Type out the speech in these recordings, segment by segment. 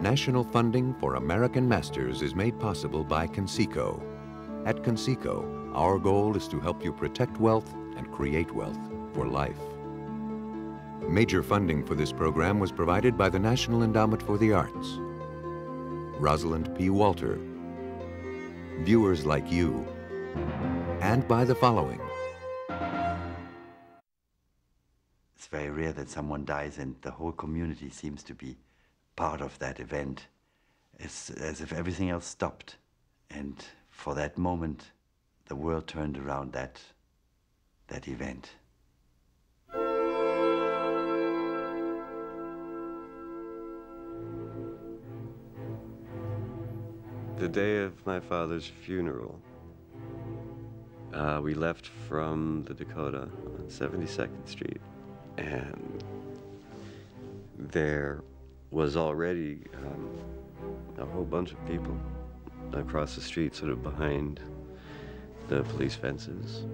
National funding for American Masters is made possible by Conseco. At Conseco, our goal is to help you protect wealth and create wealth for life. Major funding for this program was provided by the National Endowment for the Arts, Rosalind P. Walter, viewers like you, and by the following. It's very rare that someone dies and the whole community seems to be part of that event. It's as if everything else stopped. And for that moment, the world turned around that, that event. The day of my father's funeral, uh, we left from the Dakota on 72nd Street, and there was already um, a whole bunch of people across the street, sort of behind the police fences.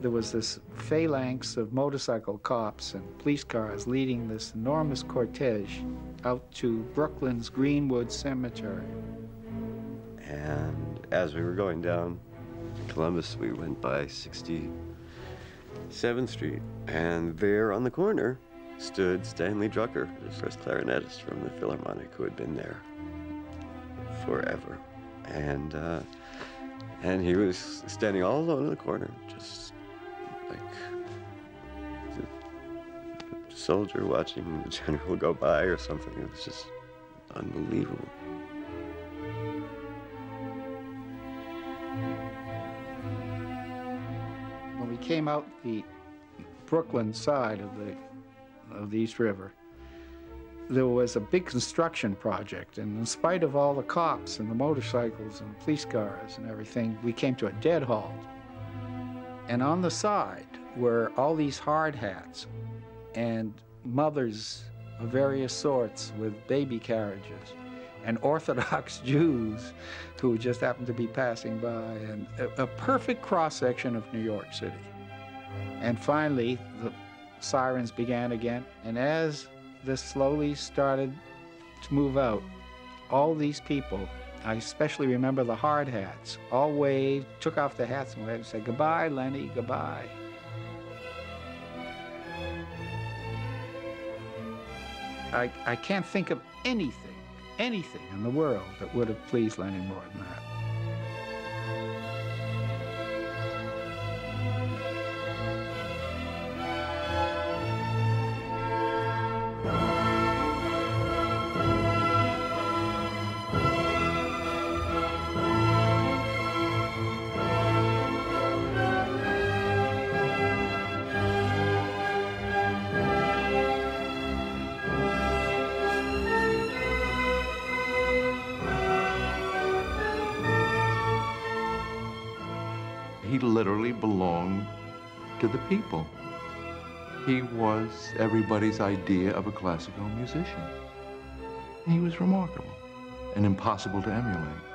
There was this phalanx of motorcycle cops and police cars leading this enormous cortege out to Brooklyn's Greenwood Cemetery. And as we were going down Columbus, we went by 67th Street, and there on the corner stood Stanley Drucker, the first clarinetist from the Philharmonic, who had been there forever. And uh, and he was standing all alone in the corner, just like a soldier watching the general go by or something. It was just unbelievable. Came out the Brooklyn side of the of the East River, there was a big construction project, and in spite of all the cops and the motorcycles and police cars and everything, we came to a dead halt. And on the side were all these hard hats and mothers of various sorts with baby carriages and Orthodox Jews who just happened to be passing by, and a, a perfect cross-section of New York City. And finally, the sirens began again, and as this slowly started to move out, all these people, I especially remember the hard hats, all waved, took off their hats and waved and said, goodbye, Lenny, goodbye. I, I can't think of anything, anything in the world that would have pleased Lenny more than that. To the people. He was everybody's idea of a classical musician. He was remarkable and impossible to emulate.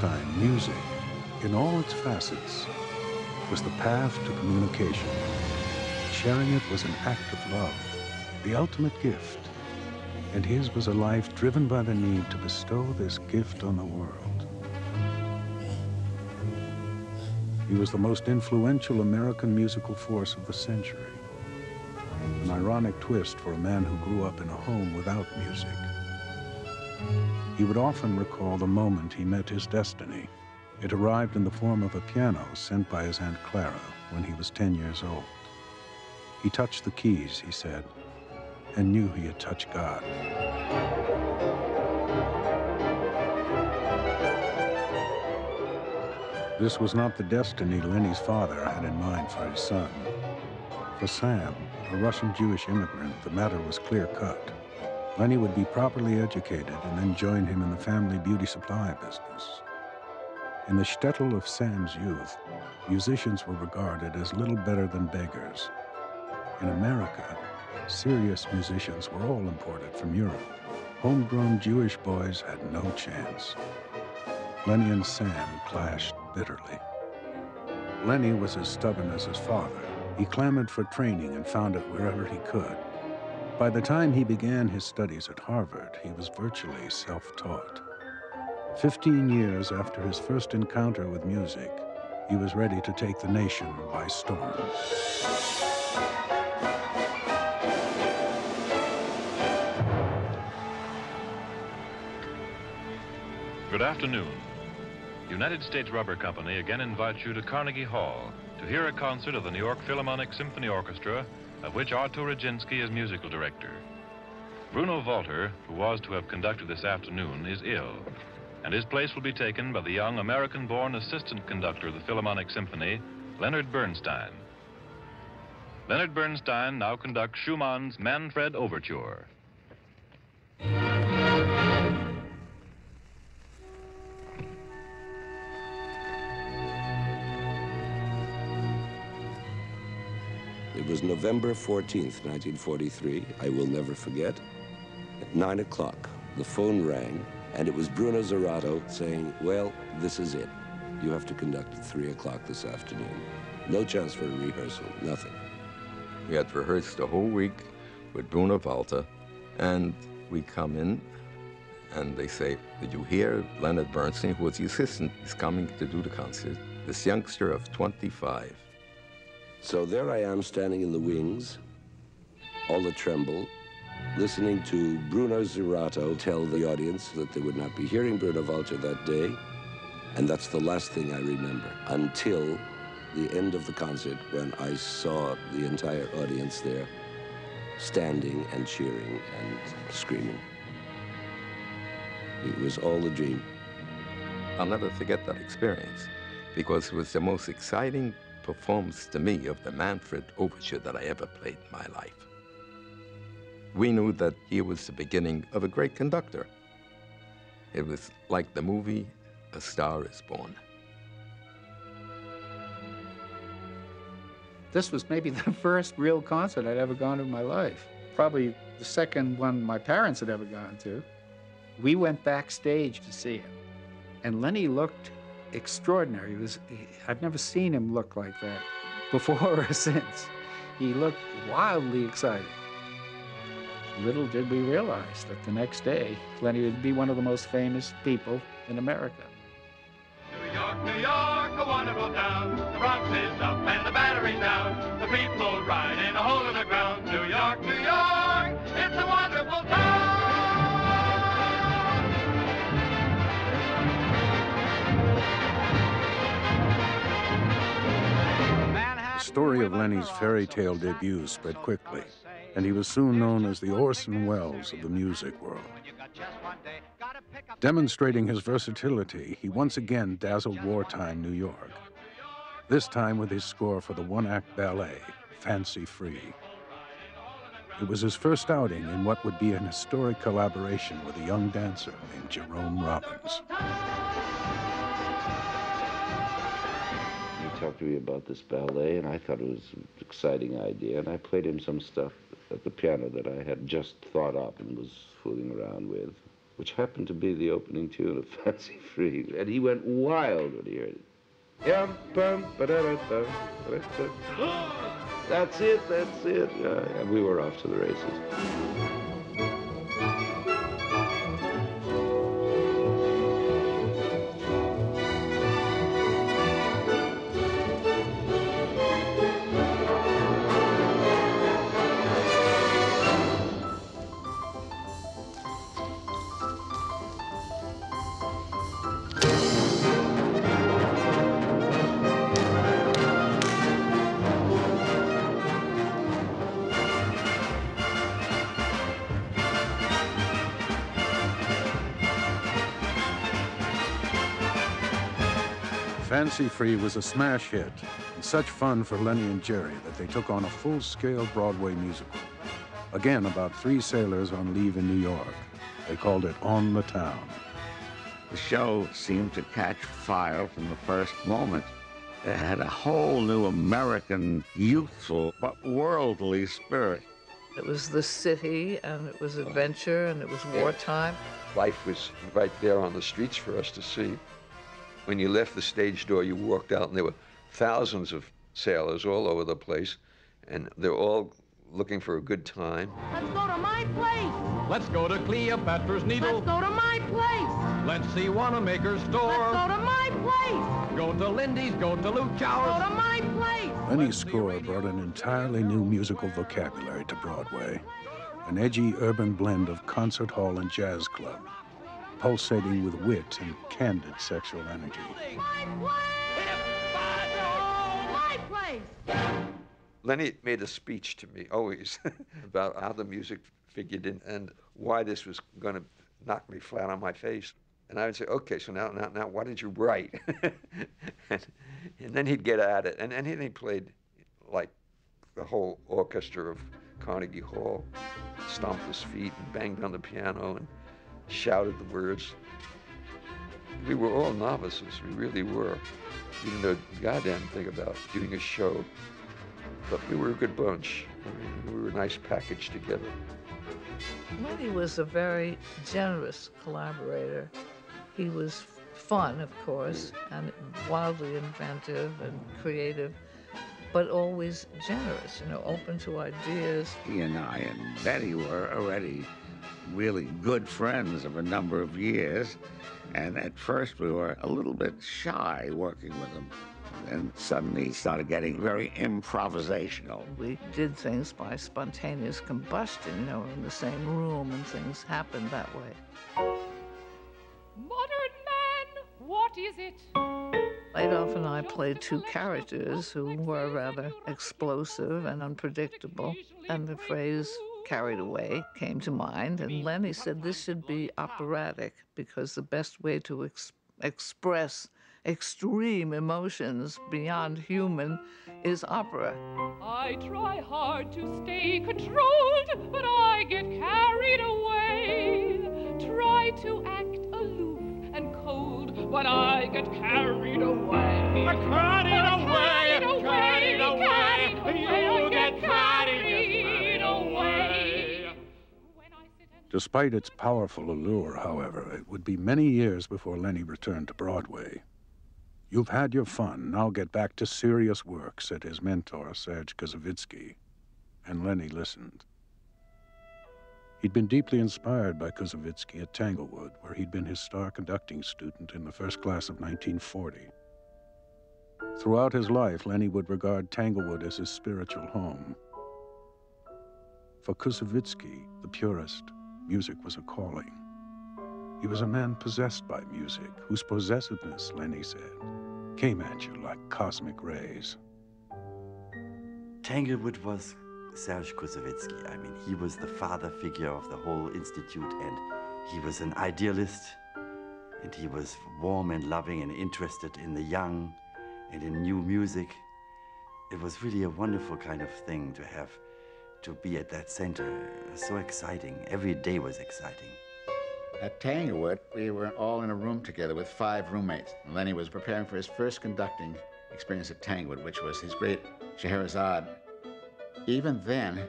Bernstein, music, in all its facets, was the path to communication. Sharing it was an act of love, the ultimate gift. And his was a life driven by the need to bestow this gift on the world. He was the most influential American musical force of the century. An ironic twist for a man who grew up in a home without music. He would often recall the moment he met his destiny. It arrived in the form of a piano sent by his Aunt Clara when he was 10 years old. He touched the keys, he said, and knew he had touched God. This was not the destiny Lenny's father had in mind for his son. For Sam, a Russian Jewish immigrant, the matter was clear cut. Lenny would be properly educated and then join him in the family beauty supply business. In the shtetl of Sam's youth, musicians were regarded as little better than beggars. In America, serious musicians were all imported from Europe. Homegrown Jewish boys had no chance. Lenny and Sam clashed bitterly. Lenny was as stubborn as his father. He clamored for training and found it wherever he could. By the time he began his studies at Harvard, he was virtually self-taught. Fifteen years after his first encounter with music, he was ready to take the nation by storm. Good afternoon. United States Rubber Company again invites you to Carnegie Hall to hear a concert of the New York Philharmonic Symphony Orchestra, of which Artur Rodzinski is musical director. Bruno Walter, who was to have conducted this afternoon, is ill, and his place will be taken by the young American-born assistant conductor of the Philharmonic Symphony, Leonard Bernstein. Leonard Bernstein now conducts Schumann's Manfred Overture. It was November 14th, 1943. I will never forget. At 9 o'clock, the phone rang, and it was Bruno Zirato saying, well, this is it. You have to conduct at 3 o'clock this afternoon. No chance for a rehearsal, nothing. We had rehearsed the whole week with Bruno Walter, and we come in, and they say, did you hear Leonard Bernstein, who was the assistant, is coming to do the concert? This youngster of 25. So there I am standing in the wings, all a tremble, listening to Bruno Zirato tell the audience that they would not be hearing Bruno Walter that day. And that's the last thing I remember until the end of the concert when I saw the entire audience there standing and cheering and screaming. It was all a dream. I'll never forget that experience because it was the most exciting performance to me of the Manfred Overture that I ever played in my life. We knew that he was the beginning of a great conductor. It was like the movie A Star is Born. This was maybe the first real concert I'd ever gone to in my life. Probably the second one my parents had ever gone to. We went backstage to see him, and Lenny looked extraordinary. He was, I've never seen him look like that before or since. He looked wildly excited. Little did we realize that the next day, Lenny would be one of the most famous people in America. New York, New York, a wonderful town. The Bronx is up and the battery's down. The people ride in a hole in the ground. New York, New York, it's a wonderful story of Lenny's fairy tale debut spread quickly, and he was soon known as the Orson Welles of the music world. Demonstrating his versatility, he once again dazzled wartime New York, this time with his score for the one-act ballet, Fancy Free. It was his first outing in what would be an historic collaboration with a young dancer named Jerome Robbins. Talked to me about this ballet, and I thought it was an exciting idea. And I played him some stuff at the piano that I had just thought up and was fooling around with, which happened to be the opening tune of Fancy Free. And he went wild when he heard it. That's it, that's it. Yeah, and we were off to the races. Fancy Free was a smash hit and such fun for Lenny and Jerry that they took on a full-scale Broadway musical. Again, about three sailors on leave in New York. They called it On the Town. The show seemed to catch fire from the first moment. It had a whole new American, youthful, but worldly spirit. It was the city, and it was adventure, and it was wartime. Life was right there on the streets for us to see. When you left the stage door, you walked out, and there were thousands of sailors all over the place, and they're all looking for a good time. Let's go to my place. Let's go to Cleopatra's Needle. Let's go to my place. Let's see Wanamaker's store. Let's go to my place. Go to Lindy's, go to Luke Go to my place. Lenny's score brought an entirely new musical vocabulary to Broadway. An edgy urban blend of concert hall and jazz club, pulsating with wit and candid sexual energy. Lenny made a speech to me always about how the music figured in and why this was going to knock me flat on my face. And I would say, okay, so now, now, now, what did you write? and, and then he'd get at it. And, and then he played like the whole orchestra of Carnegie Hall, stomped his feet and banged on the piano and shouted the words. We were all novices, we really were. We didn't know a goddamn thing about doing a show. But we were a good bunch. I mean, we were a nice package together. Lenny was a very generous collaborator. He was fun, of course, and wildly inventive and creative, but always generous, you know, open to ideas. He and I and Betty were already really good friends of a number of years. And at first we were a little bit shy working with him. And suddenly he started getting very improvisational. We did things by spontaneous combustion, you know, in the same room, and things happened that way. Modern man, what is it? Adolf and I played two characters who were rather explosive and unpredictable, and the phrase carried away came to mind. And Lenny said this should be operatic because the best way to ex- express extreme emotions beyond human is opera. I try hard to stay controlled, but I get carried away. Try to act aloof and cold, but I get carried away. Carried away, Carried carried away, carried away, Despite its powerful allure, however, it would be many years before Lenny returned to Broadway. You've had your fun, now get back to serious work, said his mentor, Serge Koussevitzky. And Lenny listened. He'd been deeply inspired by Koussevitzky at Tanglewood, where he'd been his star conducting student in the first class of 1940. Throughout his life, Lenny would regard Tanglewood as his spiritual home. For Koussevitzky, the purist, music was a calling. He was a man possessed by music, whose possessiveness, Lenny said, came at you like cosmic rays. Tanglewood was Serge Koussevitzky. I mean, he was the father figure of the whole institute, and he was an idealist, and he was warm and loving and interested in the young and in new music. It was really a wonderful kind of thing to have to be at that center. So exciting. Every day was exciting. At Tanglewood, we were all in a room together with five roommates. Lenny was preparing for his first conducting experience at Tanglewood, which was his great Scheherazade. Even then,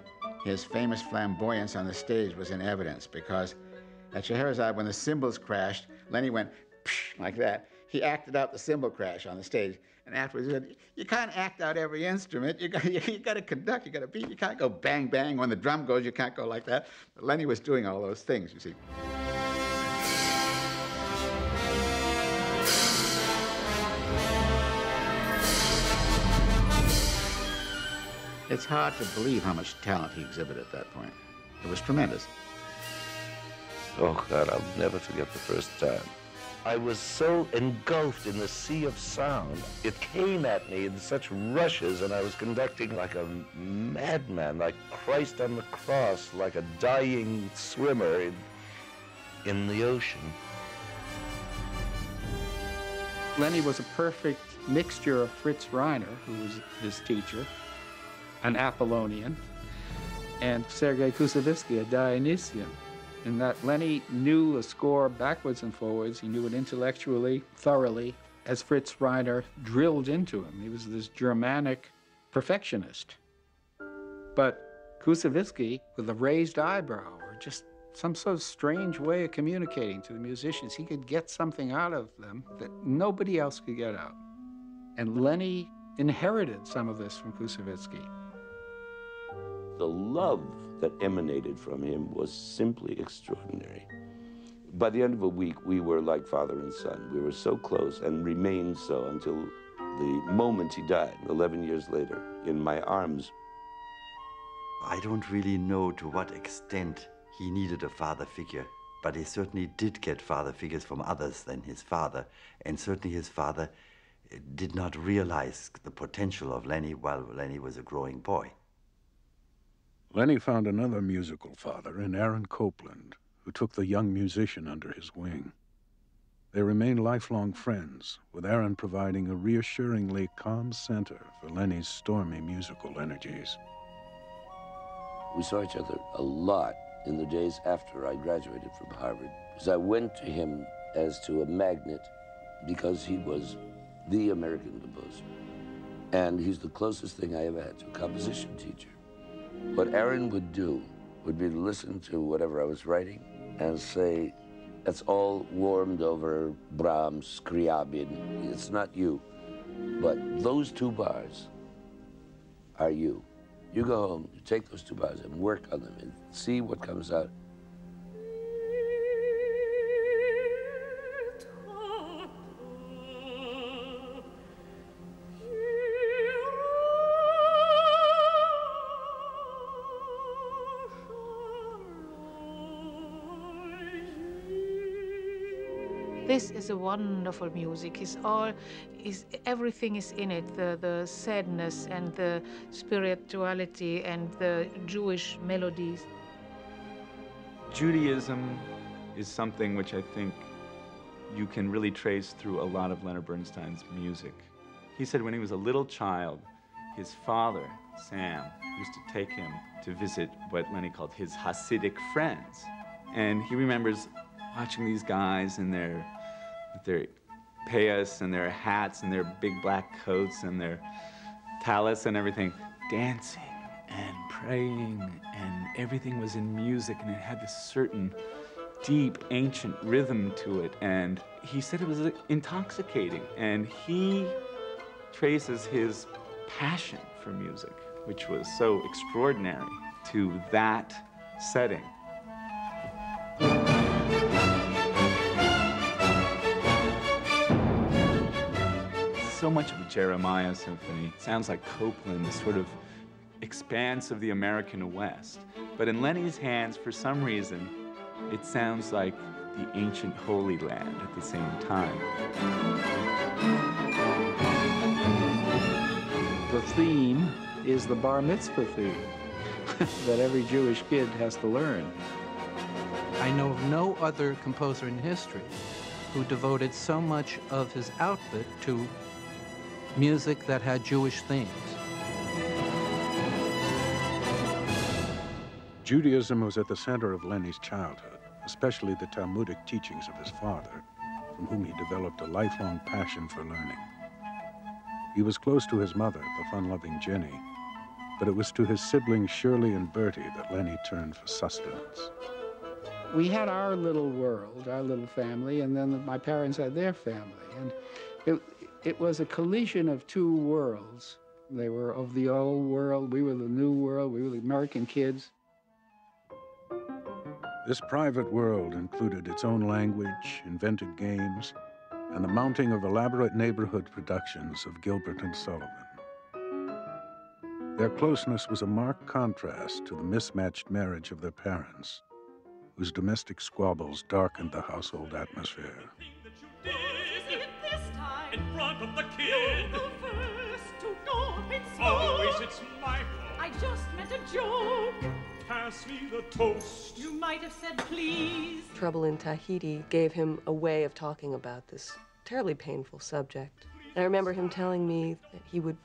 his famous flamboyance on the stage was in evidence because at Scheherazade, when the cymbals crashed, Lenny went like that. He acted out the cymbal crash on the stage. And afterwards, said, You can't act out every instrument. You got, you, you got to conduct, you got to beat. You can't go bang, bang. When the drum goes, you can't go like that. But Lenny was doing all those things, you see. It's hard to believe how much talent he exhibited at that point. It was tremendous. Oh, God, I'll never forget the first time. I was so engulfed in the sea of sound. It came at me in such rushes, and I was conducting like a madman, like Christ on the cross, like a dying swimmer in, in the ocean. Lenny was a perfect mixture of Fritz Reiner, who was his teacher, an Apollonian, and Sergei Koussevitzky a Dionysian. And that Lenny knew the score backwards and forwards. He knew it intellectually, thoroughly, as Fritz Reiner drilled into him. He was this Germanic perfectionist. But Koussevitzky, with a raised eyebrow, or just some sort of strange way of communicating to the musicians, he could get something out of them that nobody else could get out. And Lenny inherited some of this from Koussevitzky. The love that emanated from him was simply extraordinary. By the end of a week, we were like father and son. We were so close and remained so until the moment he died, 11 years later, in my arms. I don't really know to what extent he needed a father figure, but he certainly did get father figures from others than his father, and certainly his father eh, did not realize the potential of Lenny while Lenny was a growing boy. Lenny found another musical father in Aaron Copland, who took the young musician under his wing. They remained lifelong friends, with Aaron providing a reassuringly calm center for Lenny's stormy musical energies. We saw each other a lot in the days after I graduated from Harvard, because I went to him as to a magnet because he was the American composer. And he's the closest thing I ever had to a composition teacher. What Aaron would do would be to listen to whatever I was writing and say, that's all warmed over Brahms, Scriabin. It's not you. But those two bars are you. You go home, you take those two bars and work on them and see what comes out. This is a wonderful music. It's all, is everything is in it. The the sadness and the spirituality and the Jewish melodies. Judaism is something which I think you can really trace through a lot of Leonard Bernstein's music. He said when he was a little child, his father, Sam, used to take him to visit what Lenny called his Hasidic friends. And he remembers watching these guys in their with their payas and their hats and their big black coats and their tallis and everything, dancing and praying, and everything was in music, and it had this certain deep, ancient rhythm to it. And he said it was intoxicating, and he traces his passion for music, which was so extraordinary, to that setting. So much of the Jeremiah Symphony it sounds like Copland, the sort of expanse of the American West. But in Lenny's hands, for some reason, it sounds like the ancient Holy Land at the same time. The theme is the bar mitzvah theme that every Jewish kid has to learn. I know of no other composer in history who devoted so much of his output to music that had Jewish themes. Judaism was at the center of Lenny's childhood, especially the Talmudic teachings of his father, from whom he developed a lifelong passion for learning. He was close to his mother, the fun-loving Jenny, but it was to his siblings Shirley and Bertie that Lenny turned for sustenance. We had our little world, our little family, and then my parents had their family. And it, it was a collision of two worlds. They were of the old world, we were the new world, we were the American kids. This private world included its own language, invented games, and the mounting of elaborate neighborhood productions of Gilbert and Sullivan. Their closeness was a marked contrast to the mismatched marriage of their parents, whose domestic squabbles darkened the household atmosphere. In front of the kid. You're the first to go and Always it's my fault. I just meant a joke. Pass me the toast. You might have said please. Trouble in Tahiti gave him a way of talking about this terribly painful subject. And I remember him telling me that he would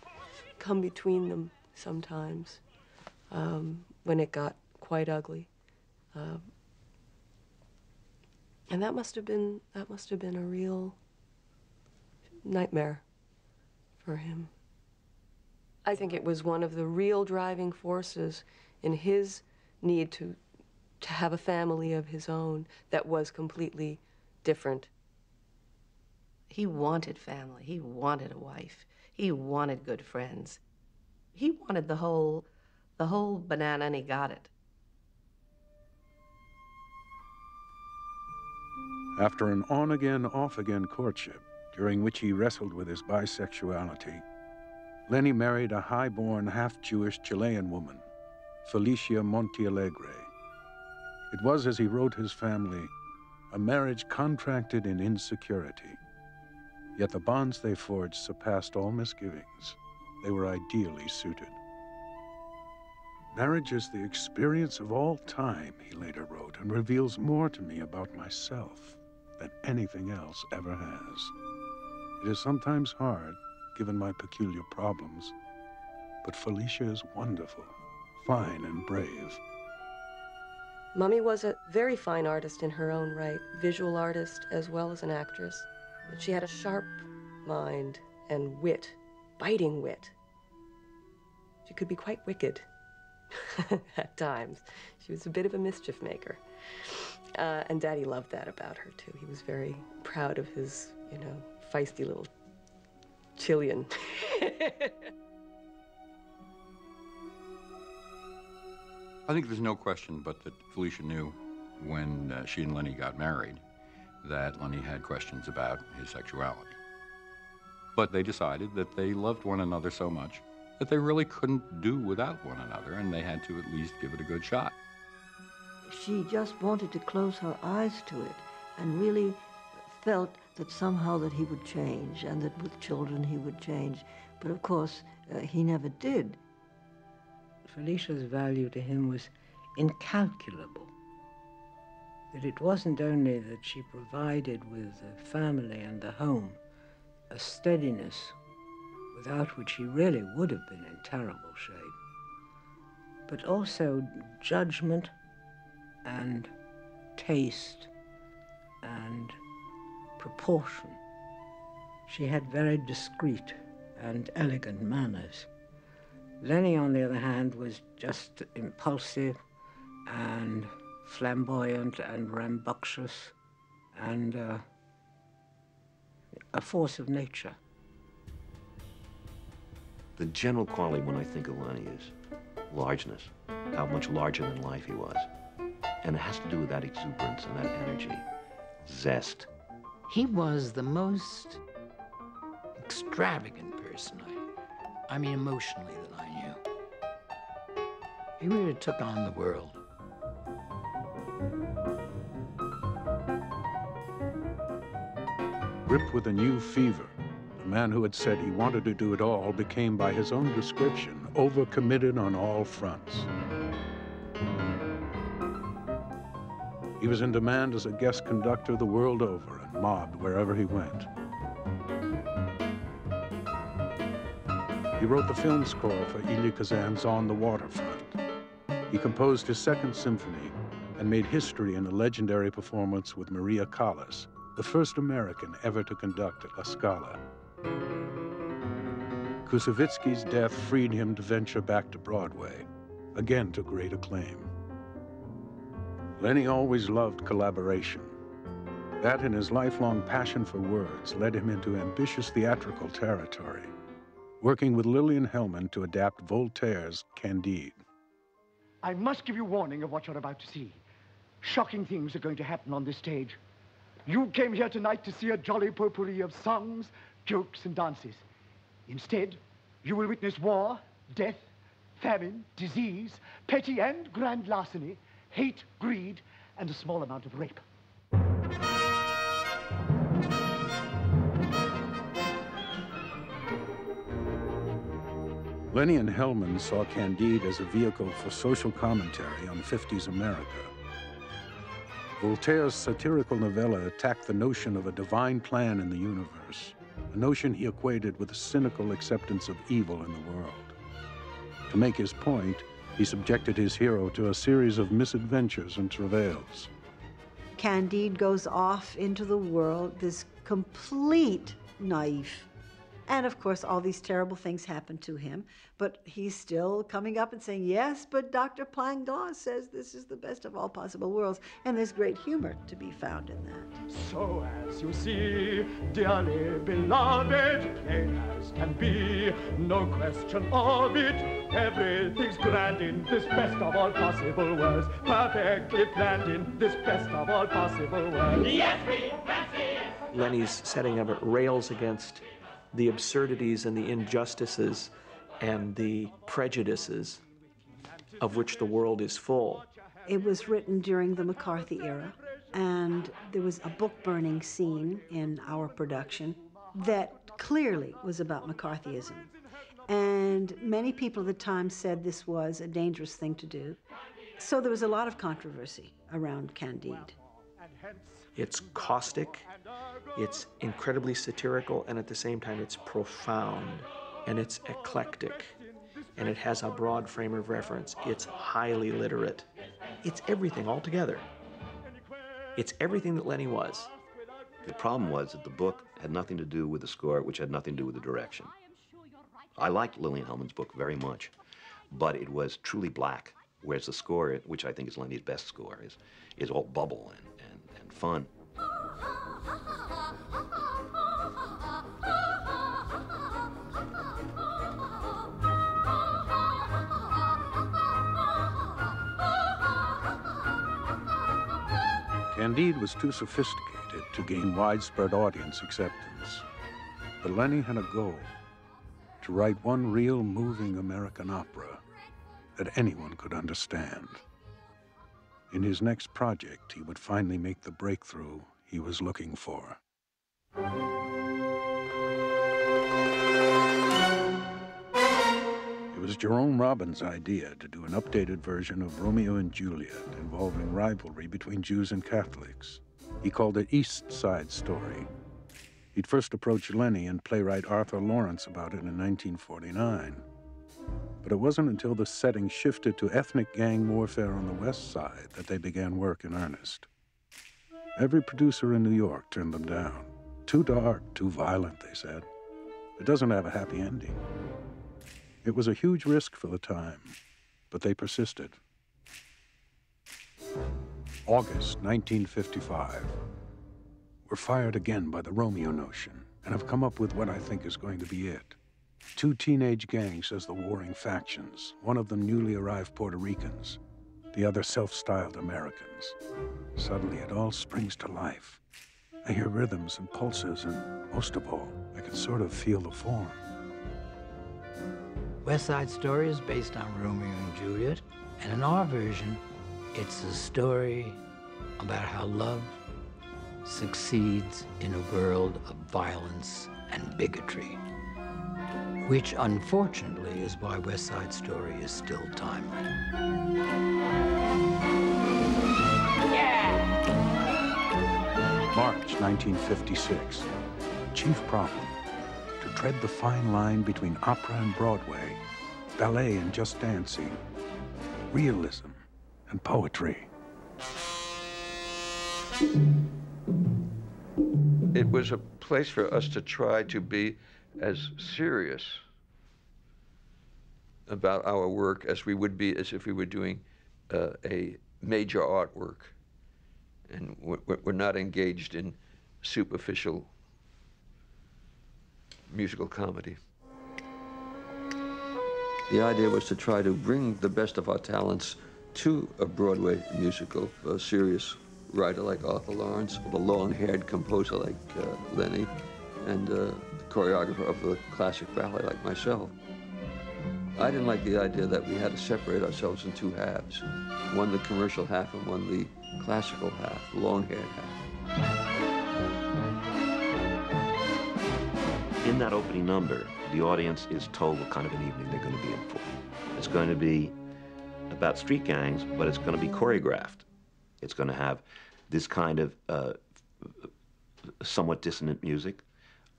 come between them sometimes um, when it got quite ugly. Um, and that must have been that must have been a real nightmare for him. I think it was one of the real driving forces in his need to to have a family of his own that was completely different. He wanted family. He wanted a wife. He wanted good friends. He wanted the whole the whole banana and he got it. After an on again, off again courtship, during which he wrestled with his bisexuality, Lenny married a high born, half Jewish Chilean woman, Felicia Montealegre. It was, as he wrote his family, a marriage contracted in insecurity. Yet the bonds they forged surpassed all misgivings. They were ideally suited. Marriage is the experience of all time, he later wrote, and reveals more to me about myself than anything else ever has. It is sometimes hard, given my peculiar problems, but Felicia is wonderful, fine, and brave. Mummy was a very fine artist in her own right, visual artist as well as an actress. But she had a sharp mind and wit, biting wit. She could be quite wicked at times. She was a bit of a mischief maker. Uh, and Daddy loved that about her, too. He was very proud of his, you know, feisty little Chilean. I think there's no question but that Felicia knew when uh, she and Lenny got married that Lenny had questions about his sexuality. But they decided that they loved one another so much that they really couldn't do without one another, and they had to at least give it a good shot. She just wanted to close her eyes to it and really felt that somehow that he would change and that with children he would change. But of course, uh, he never did. Felicia's value to him was incalculable. That it wasn't only that she provided with a family and a home, a steadiness without which he really would have been in terrible shape, but also judgment and taste and proportion. She had very discreet and elegant manners. Lenny, on the other hand, was just impulsive and flamboyant and rambunctious and uh, a force of nature. The general quality when I think of Lenny is largeness, how much larger than life he was. And it has to do with that exuberance and that energy, zest. He was the most extravagant person I, I mean emotionally that I knew. He really took on the world. Gripped with a new fever, the man who had said he wanted to do it all became, by his own description, overcommitted on all fronts. He was in demand as a guest conductor the world over mobbed wherever he went. He wrote the film score for Elia Kazan's On the Waterfront. He composed his second symphony and made history in a legendary performance with Maria Callas, the first American ever to conduct at La Scala. Koussevitzky's death freed him to venture back to Broadway, again to great acclaim. Lenny always loved collaboration. That and his lifelong passion for words led him into ambitious theatrical territory, working with Lillian Hellman to adapt Voltaire's Candide. I must give you warning of what you're about to see. Shocking things are going to happen on this stage. You came here tonight to see a jolly potpourri of songs, jokes, and dances. Instead, you will witness war, death, famine, disease, petty and grand larceny, hate, greed, and a small amount of rape. Lenny and Hellman saw Candide as a vehicle for social commentary on 50s America. Voltaire's satirical novella attacked the notion of a divine plan in the universe, a notion he equated with a cynical acceptance of evil in the world. To make his point, He subjected his hero to a series of misadventures and travails. Candide goes off into the world, this complete naif. And of course, all these terrible things happen to him, but he's still coming up and saying, Yes, but Dr. Pangloss says this is the best of all possible worlds. And there's great humor to be found in that. So as you see, dearly beloved, plain as can be, no question of it. Everything's grand in this best of all possible worlds, perfectly planned in this best of all possible worlds. Yes, we fancy it. Lenny's setting of it rails against the absurdities and the injustices and the prejudices of which the world is full. It was written during the McCarthy era, and there was a book burning scene in our production that clearly was about McCarthyism. And many people at the time said this was a dangerous thing to do. So there was a lot of controversy around Candide. It's caustic, it's incredibly satirical, and at the same time, it's profound and it's eclectic and it has a broad frame of reference. It's highly literate. It's everything altogether. It's everything that Lenny was. The problem was that the book had nothing to do with the score, which had nothing to do with the direction. I liked Lillian Hellman's book very much, but it was truly black, whereas the score, which I think is Lenny's best score, is, is all bubble and, fun. Candide was too sophisticated to gain widespread audience acceptance. But Lenny had a goal to write one real moving American opera that anyone could understand. In his next project, he would finally make the breakthrough he was looking for. It was Jerome Robbins' idea to do an updated version of Romeo and Juliet involving rivalry between Jews and Catholics. He called it East Side Story. He'd first approached Lenny and playwright Arthur Laurents about it in 1949. But it wasn't until the setting shifted to ethnic gang warfare on the West Side that they began work in earnest. Every producer in New York turned them down. Too dark, too violent, they said. It doesn't have a happy ending. It was a huge risk for the time, but they persisted. August 1955. We're fired again by the Romeo notion and have come up with what I think is going to be it. Two teenage gangs as the warring factions, one of them newly arrived Puerto Ricans, the other self styled Americans. Suddenly it all springs to life. I hear rhythms and pulses, and most of all, I can sort of feel the form. West Side Story is based on Romeo and Juliet, and in our version, it's a story about how love succeeds in a world of violence and bigotry, which unfortunately is why West Side Story is still timely. March 1956. Chief problem to tread the fine line between opera and Broadway, ballet and just dancing, realism and poetry. It was a place for us to try to be as serious about our work as we would be as if we were doing uh, a major artwork. And we're, not engaged in superficial musical comedy. The idea was to try to bring the best of our talents to a Broadway musical, a serious writer like Arthur Laurents, a long-haired composer like uh, Lenny, and uh, choreographer of the classic ballet like myself. I didn't like the idea that we had to separate ourselves in two halves, one the commercial half and one the classical half, the long-haired half. In that opening number, the audience is told what kind of an evening they're going to be in for. It's going to be about street gangs, but it's going to be choreographed. It's going to have this kind of uh, somewhat dissonant music.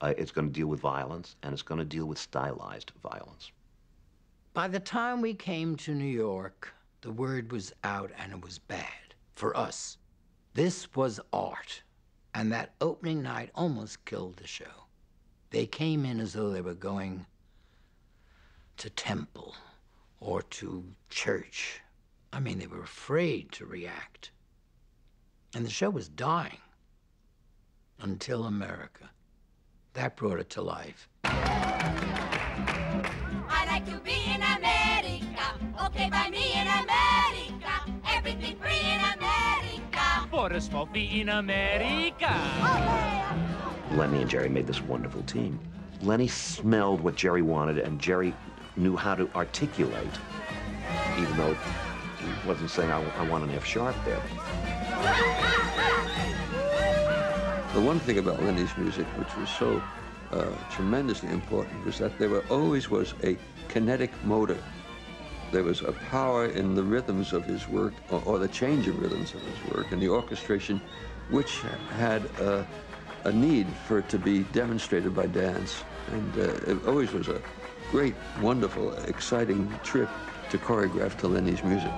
Uh, it's going to deal with violence, and it's going to deal with stylized violence. By the time we came to New York, the word was out and it was bad for us. This was art, and that opening night almost killed the show. They came in as though they were going to temple or to church. I mean, they were afraid to react. And the show was dying until America. That brought it to life. I like to be in America. Okay, by me in America. Everything free in America. For a small fee in America. Lenny and Jerry made this wonderful team. Lenny smelled what Jerry wanted, and Jerry knew how to articulate, even though he wasn't saying, I, I want an F sharp there. The one thing about Lenny's music, which was so uh, tremendously important, was that there were, always was a kinetic motor. There was a power in the rhythms of his work, or, or the change of rhythms of his work, and the orchestration, which had uh, a need for it to be demonstrated by dance. And uh, it always was a great, wonderful, exciting trip to choreograph to Lenny's music.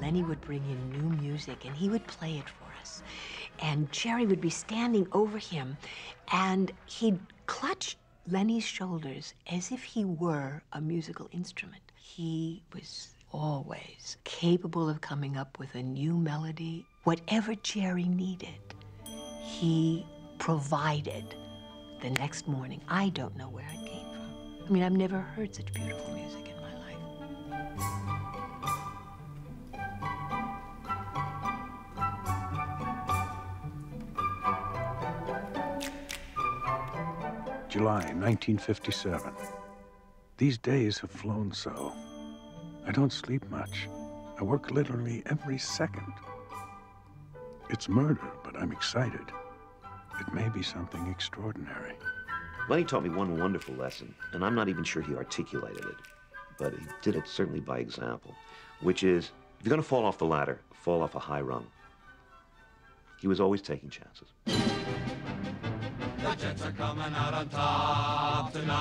Lenny would bring in new music and he would play it for. And Jerry would be standing over him and he'd clutch Lenny's shoulders as if he were a musical instrument. He was always capable of coming up with a new melody. Whatever Jerry needed, he provided the next morning. I don't know where it came from. I mean, I've never heard such beautiful music in my life. July 1957. These days have flown so. I don't sleep much. I work literally every second. It's murder, but I'm excited. It may be something extraordinary. Lenny taught me one wonderful lesson, and I'm not even sure he articulated it, but he did it certainly by example, which is if you're going to fall off the ladder, fall off a high rung. He was always taking chances. The Jets are coming out on top tonight.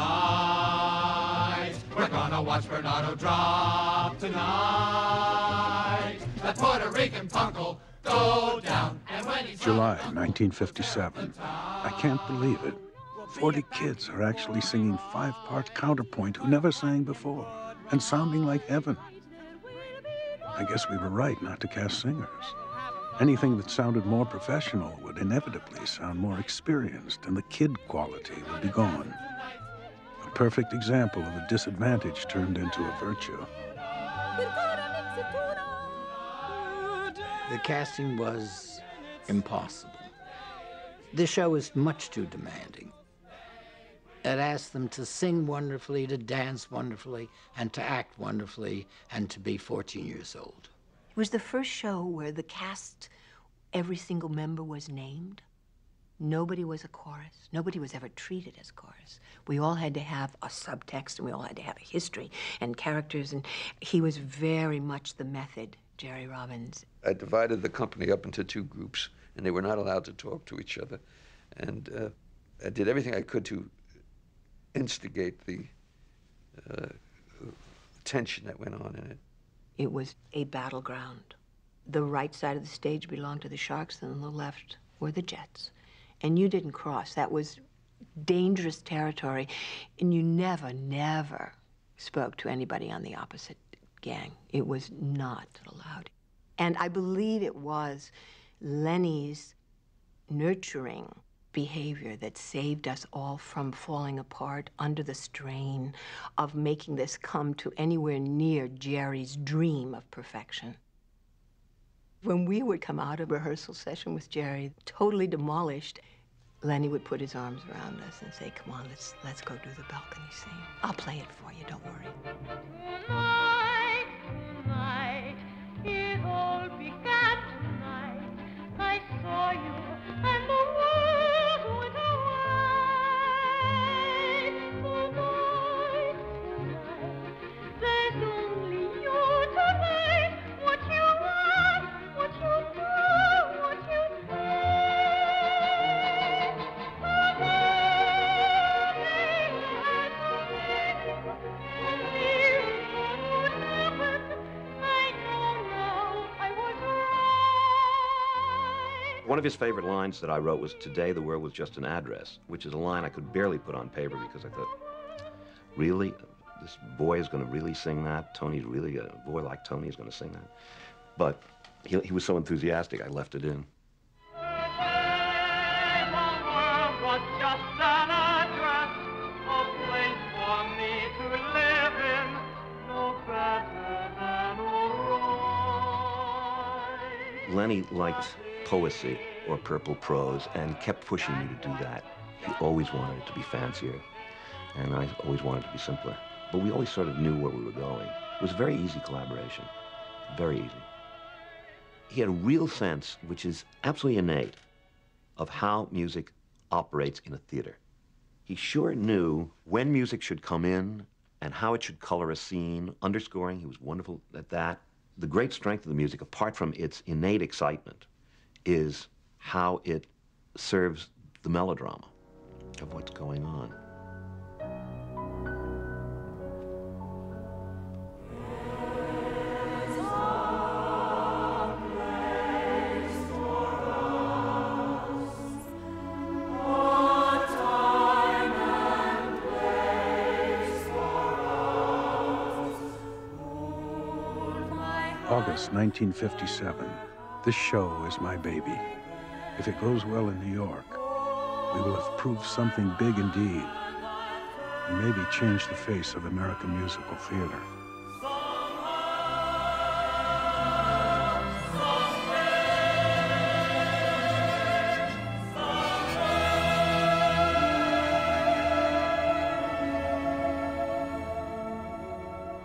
We're gonna watch Bernardo drop tonight. That Puerto Rican punk will go down. And when he's July 1957. I can't believe it. 40 kids are actually singing five part counterpoint who never sang before and sounding like heaven. I guess we were right not to cast singers. Anything that sounded more professional would inevitably sound more experienced, and the kid quality would be gone. A perfect example of a disadvantage turned into a virtue. The casting was impossible. The show was much too demanding. It asked them to sing wonderfully, to dance wonderfully, and to act wonderfully, and to be 14 years old. It was the first show where the cast, every single member was named. Nobody was a chorus. Nobody was ever treated as chorus. We all had to have a subtext and we all had to have a history and characters. And he was very much the method, Jerry Robbins. I divided the company up into two groups, and they were not allowed to talk to each other. And uh, I did everything I could to instigate the uh, tension that went on in it. It was a battleground. The right side of the stage belonged to the Sharks, and the left were the Jets. And you didn't cross. That was dangerous territory. And you never, never spoke to anybody on the opposite gang. It was not allowed. And I believe it was Lenny's nurturing behavior that saved us all from falling apart under the strain of making this come to anywhere near Jerry's dream of perfection. When we would come out of rehearsal session with Jerry, totally demolished, Lenny would put his arms around us and say, "Come on, let's let's go do the balcony scene. I'll play it for you. Don't worry." Tonight, tonight, it all began tonight. I saw you, One of his favorite lines that I wrote was, Today the world was just an address, which is a line I could barely put on paper because I thought, really? This boy is going to really sing that? Tony's really, a boy like Tony is going to sing that? But he, he was so enthusiastic, I left it in. Lenny liked poesy or purple prose and kept pushing me to do that. He always wanted it to be fancier, and I always wanted it to be simpler. But we always sort of knew where we were going. It was a very easy collaboration, very easy. He had a real sense, which is absolutely innate, of how music operates in a theater. He sure knew when music should come in and how it should color a scene, underscoring. He was wonderful at that. The great strength of the music, apart from its innate excitement, is how it serves the melodrama of what's going on. August 1957. This show is my baby. If it goes well in New York, we will have proved something big indeed, and maybe change the face of American musical theater.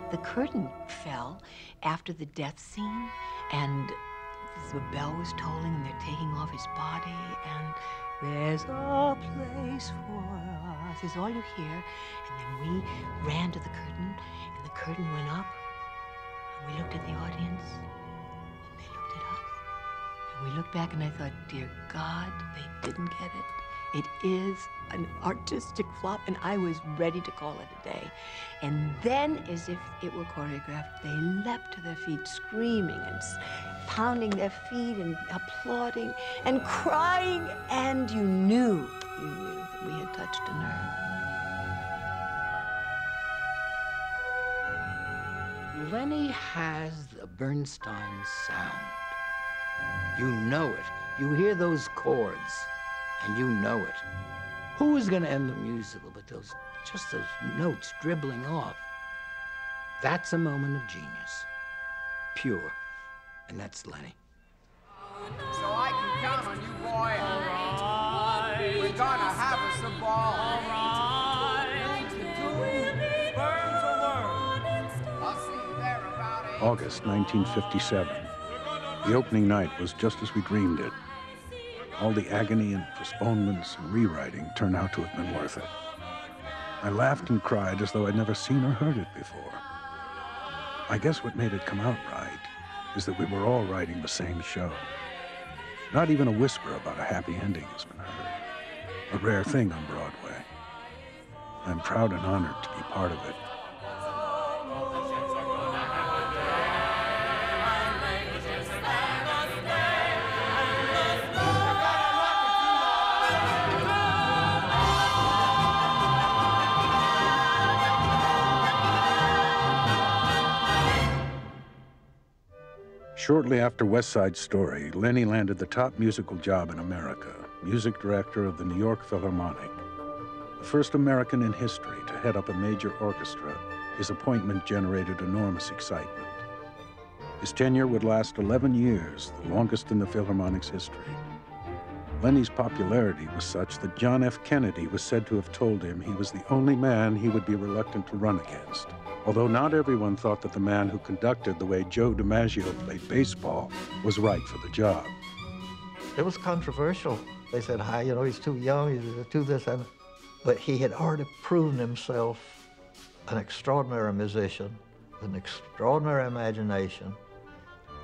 The curtain fell after the death scene, and the bell was tolling, and they're taking off his body, and there's a place for us, is all you hear. And then we ran to the curtain, and the curtain went up, and we looked at the audience, and they looked at us. And we looked back, and I thought, dear God, they didn't get it. It is an artistic flop, and I was ready to call it a day. And then, as if it were choreographed, they leapt to their feet, screaming and pounding their feet and applauding and crying, and you knew, you knew that we had touched a nerve. Lenny has the Bernstein sound. You know it. You hear those chords, and you know it. Who is going to end the musical but those just those notes dribbling off? That's a moment of genius. Pure. And that's Lenny. So I can count on you, boy. All right. We're gonna have us a ball. All right. Burn to learn. I'll see you there about. August 1957. The opening night was just as we dreamed it. All the agony and postponements and rewriting turned out to have been worth it. I laughed and cried as though I'd never seen or heard it before. I guess what made it come out right is that we were all writing the same show. Not even a whisper about a happy ending has been heard. A rare thing on Broadway. I'm proud and honored to be part of it. Shortly after West Side Story, Lenny landed the top musical job in America, music director of the New York Philharmonic. The first American in history to head up a major orchestra, his appointment generated enormous excitement. His tenure would last 11 years, the longest in the Philharmonic's history. Lenny's popularity was such that John F. Kennedy was said to have told him he was the only man he would be reluctant to run against. Although not everyone thought that the man who conducted the way Joe DiMaggio played baseball was right for the job. It was controversial. They said, hi, you know, he's too young, he's too this and but he had already proven himself an extraordinary musician, an extraordinary imagination,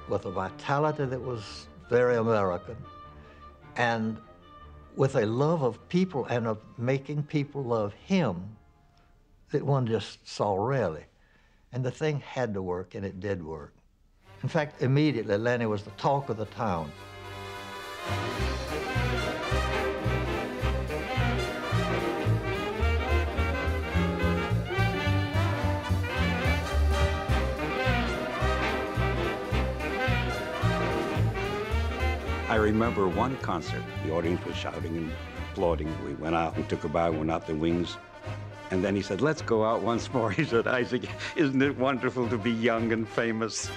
with a vitality that was very American, and with a love of people and of making people love him that one just saw rarely. And the thing had to work, and it did work. In fact, immediately, Lenny was the talk of the town. I remember one concert. The audience was shouting and applauding. We went out and took a bow, went out the wings. And then he said, let's go out once more. He said, Isaac, isn't it wonderful to be young and famous?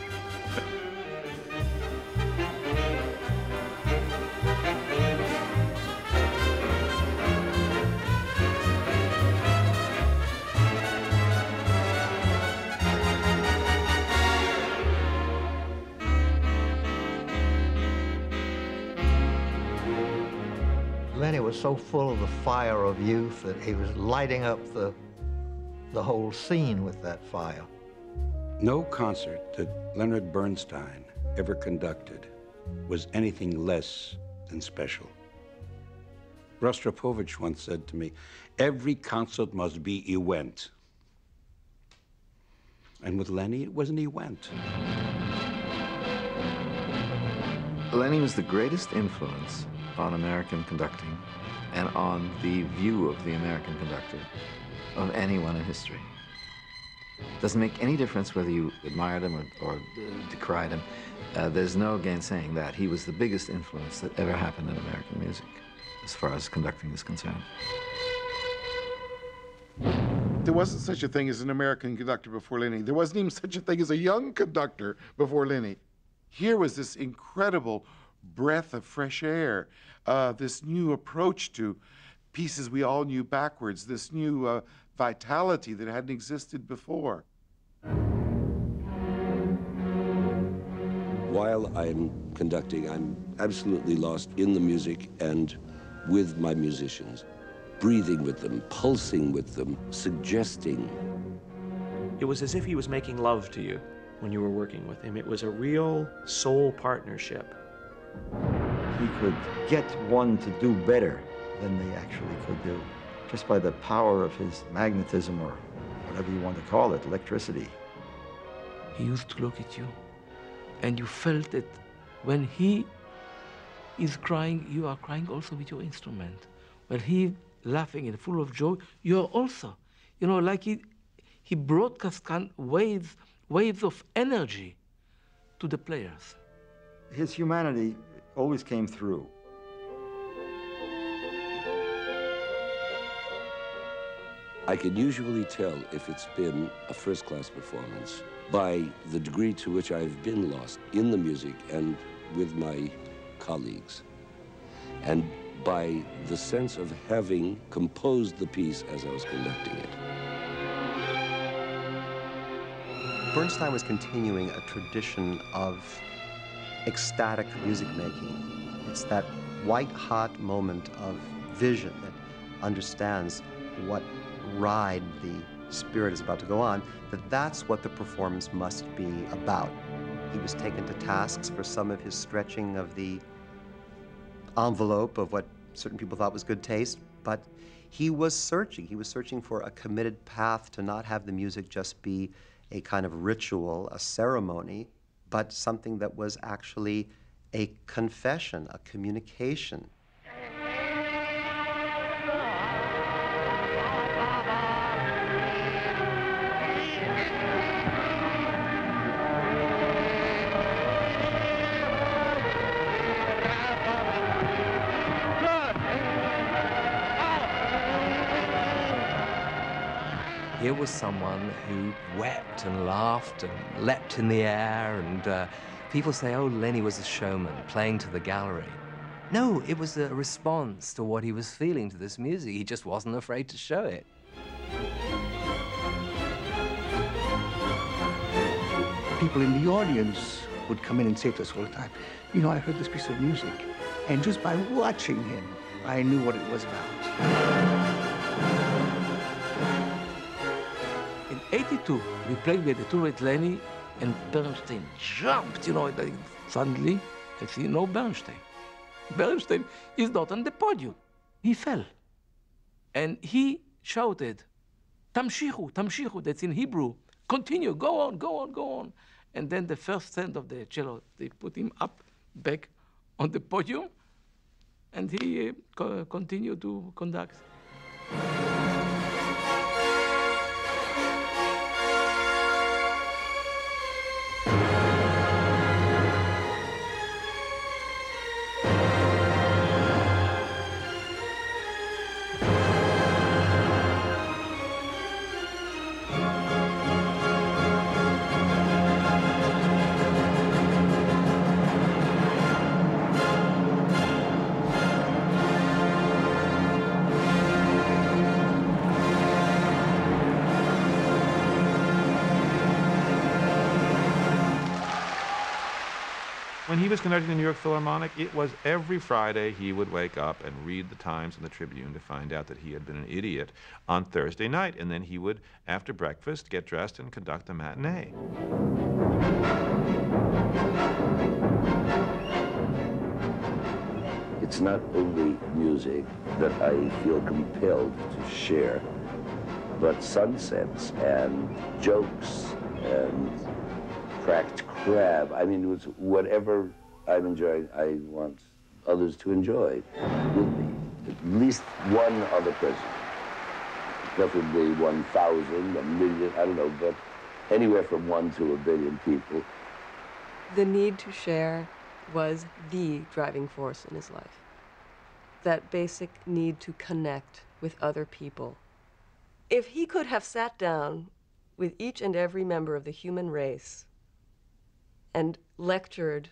So full of the fire of youth that he was lighting up the, the whole scene with that fire. No concert that Leonard Bernstein ever conducted was anything less than special. Rostropovich once said to me, every concert must be event. And with Lenny, it was an event. Lenny was the greatest influence on American conducting and on the view of the American conductor of anyone in history. Doesn't make any difference whether you admired him or, or uh, decried him. Uh, there's no gainsaying that. He was the biggest influence that ever happened in American music as far as conducting is concerned. There wasn't such a thing as an American conductor before Lenny. There wasn't even such a thing as a young conductor before Lenny. Here was this incredible breath of fresh air, uh, this new approach to pieces we all knew backwards, this new uh, vitality that hadn't existed before. While I'm conducting, I'm absolutely lost in the music and with my musicians, breathing with them, pulsing with them, suggesting. It was as if he was making love to you when you were working with him. It was a real soul partnership. He could get one to do better than they actually could do, just by the power of his magnetism or whatever you want to call it, electricity. He used to look at you, and you felt that when he is crying, you are crying also with your instrument. When he laughing and full of joy, you are also, you know, like he he broadcast waves waves of energy to the players. His humanity always came through. I can usually tell if it's been a first class performance by the degree to which I've been lost in the music and with my colleagues, and by the sense of having composed the piece as I was conducting it. Bernstein was continuing a tradition of ecstatic music making. It's that white hot moment of vision that understands what ride the spirit is about to go on, that that's what the performance must be about. He was taken to tasks for some of his stretching of the envelope of what certain people thought was good taste, but he was searching. He was searching for a committed path to not have the music just be a kind of ritual, a ceremony, but something that was actually a confession, a communication. Here was someone who wept and laughed and leapt in the air, and uh, people say, oh, Lenny was a showman playing to the gallery. No, it was a response to what he was feeling to this music. He just wasn't afraid to show it. People in the audience would come in and say to us all the time, you know, I heard this piece of music, and just by watching him, I knew what it was about. In 82, we played with the two with Lenny, and Bernstein jumped, you know, like suddenly I see no Bernstein. Bernstein is not on the podium. He fell. And he shouted, Tamshichu, Tamshichu, that's in Hebrew. Continue, go on, go on, go on. And then the first stand of the cello, they put him up, back on the podium, and he uh, co- continued to conduct. He was conducting the New York Philharmonic, it was every Friday he would wake up and read the Times and the Tribune to find out that he had been an idiot on Thursday night. And then he would, after breakfast, get dressed and conduct a matinee. It's not only music that I feel compelled to share, but sunsets and jokes and cracked crab. I mean, it was whatever I'm enjoying, I want others to enjoy with me. At least one other person. Preferably 1,000, a million, I don't know, but anywhere from one to a billion people. The need to share was the driving force in his life. That basic need to connect with other people. If he could have sat down with each and every member of the human race and lectured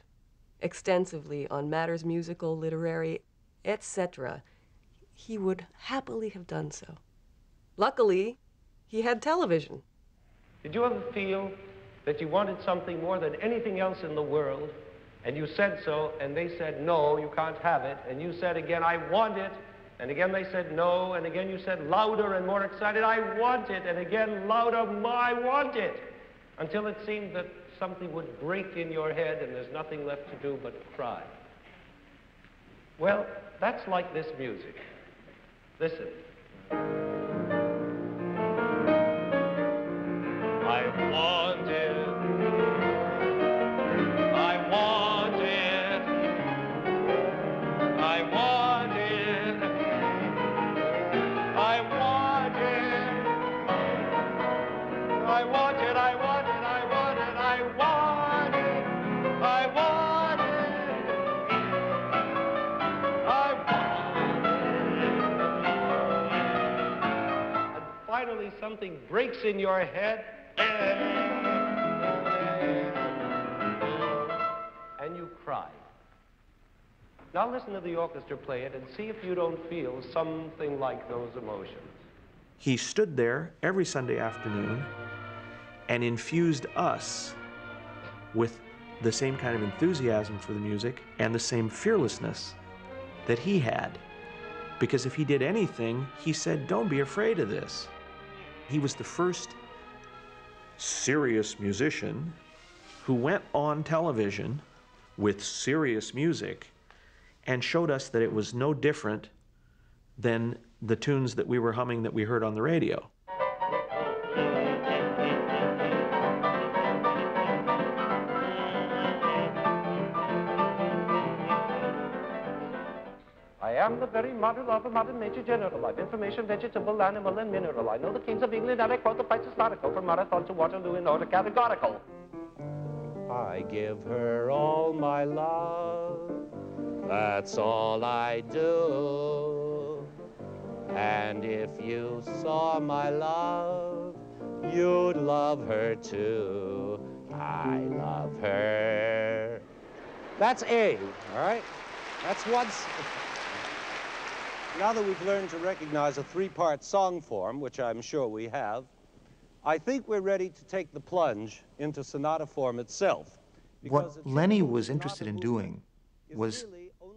extensively on matters musical, literary, etc., he would happily have done so. Luckily, he had television. Did you ever feel that you wanted something more than anything else in the world, and you said so, and they said, no, you can't have it, and you said again, I want it, and again they said no, and again you said louder and more excited, I want it, and again louder, I want it, until it seemed that something would break in your head and there's nothing left to do but cry. Well, that's like this music. Listen. I want something breaks in your head. And you cry. Now listen to the orchestra play it and see if you don't feel something like those emotions. He stood there every Sunday afternoon and infused us with the same kind of enthusiasm for the music and the same fearlessness that he had. Because if he did anything, he said, Don't be afraid of this. He was the first serious musician who went on television with serious music and showed us that it was no different than the tunes that we were humming that we heard on the radio. Very model of a modern nature general. I've information, vegetable, animal, and mineral. I know the kings of England, and I quote the price historical from Marathon to Waterloo in order categorical. I give her all my love. That's all I do. And if you saw my love, you'd love her too. I love her. That's A, all right? That's once. Now that we've learned to recognize a three-part song form, which I'm sure we have, I think we're ready to take the plunge into sonata form itself. What Lenny was interested in doing was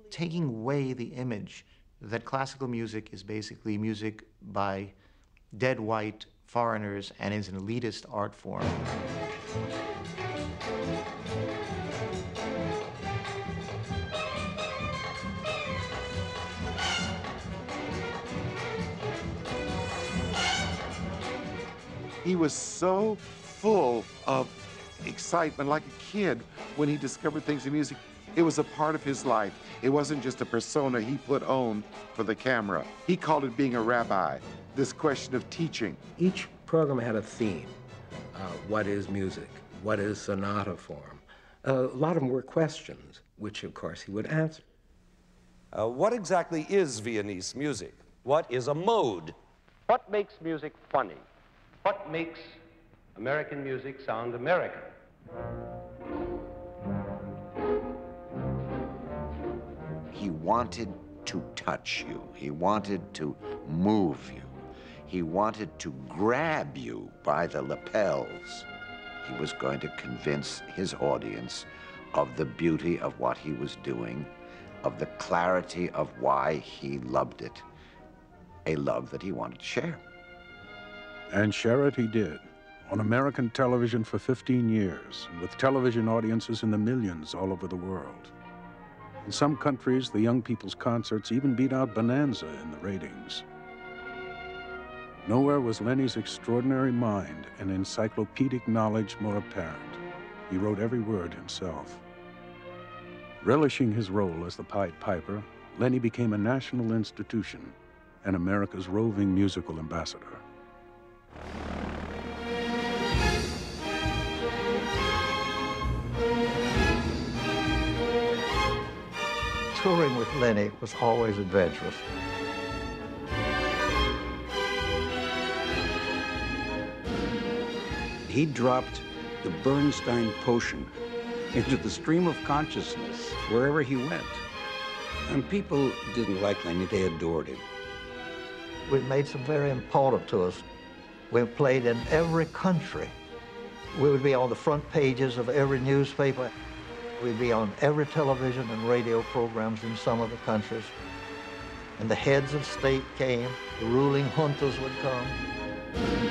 taking away the image that classical music is basically music by dead white foreigners and is an elitist art form. He was so full of excitement, like a kid, when he discovered things in music. It was a part of his life. It wasn't just a persona he put on for the camera. He called it being a rabbi, this question of teaching. Each program had a theme. Uh, what is music? What is sonata form? a lot of them were questions, which of course he would answer. Uh, what exactly is Viennese music? What is a mode? What makes music funny? What makes American music sound American? He wanted to touch you. He wanted to move you. He wanted to grab you by the lapels. He was going to convince his audience of the beauty of what he was doing, of the clarity of why he loved it, a love that he wanted to share. And share it he did. On American television for 15 years, with television audiences in the millions all over the world. In some countries, the young people's concerts even beat out Bonanza in the ratings. Nowhere was Lenny's extraordinary mind and encyclopedic knowledge more apparent. He wrote every word himself. Relishing his role as the Pied Piper, Lenny became a national institution and America's roving musical ambassador. Touring with Lenny was always adventurous. He dropped the Bernstein potion into the stream of consciousness wherever he went. And people didn't like Lenny, they adored him. We made some very important to us. We played in every country. We would be on the front pages of every newspaper. We'd be on every television and radio programs in some of the countries. And the heads of state came, the ruling juntas would come.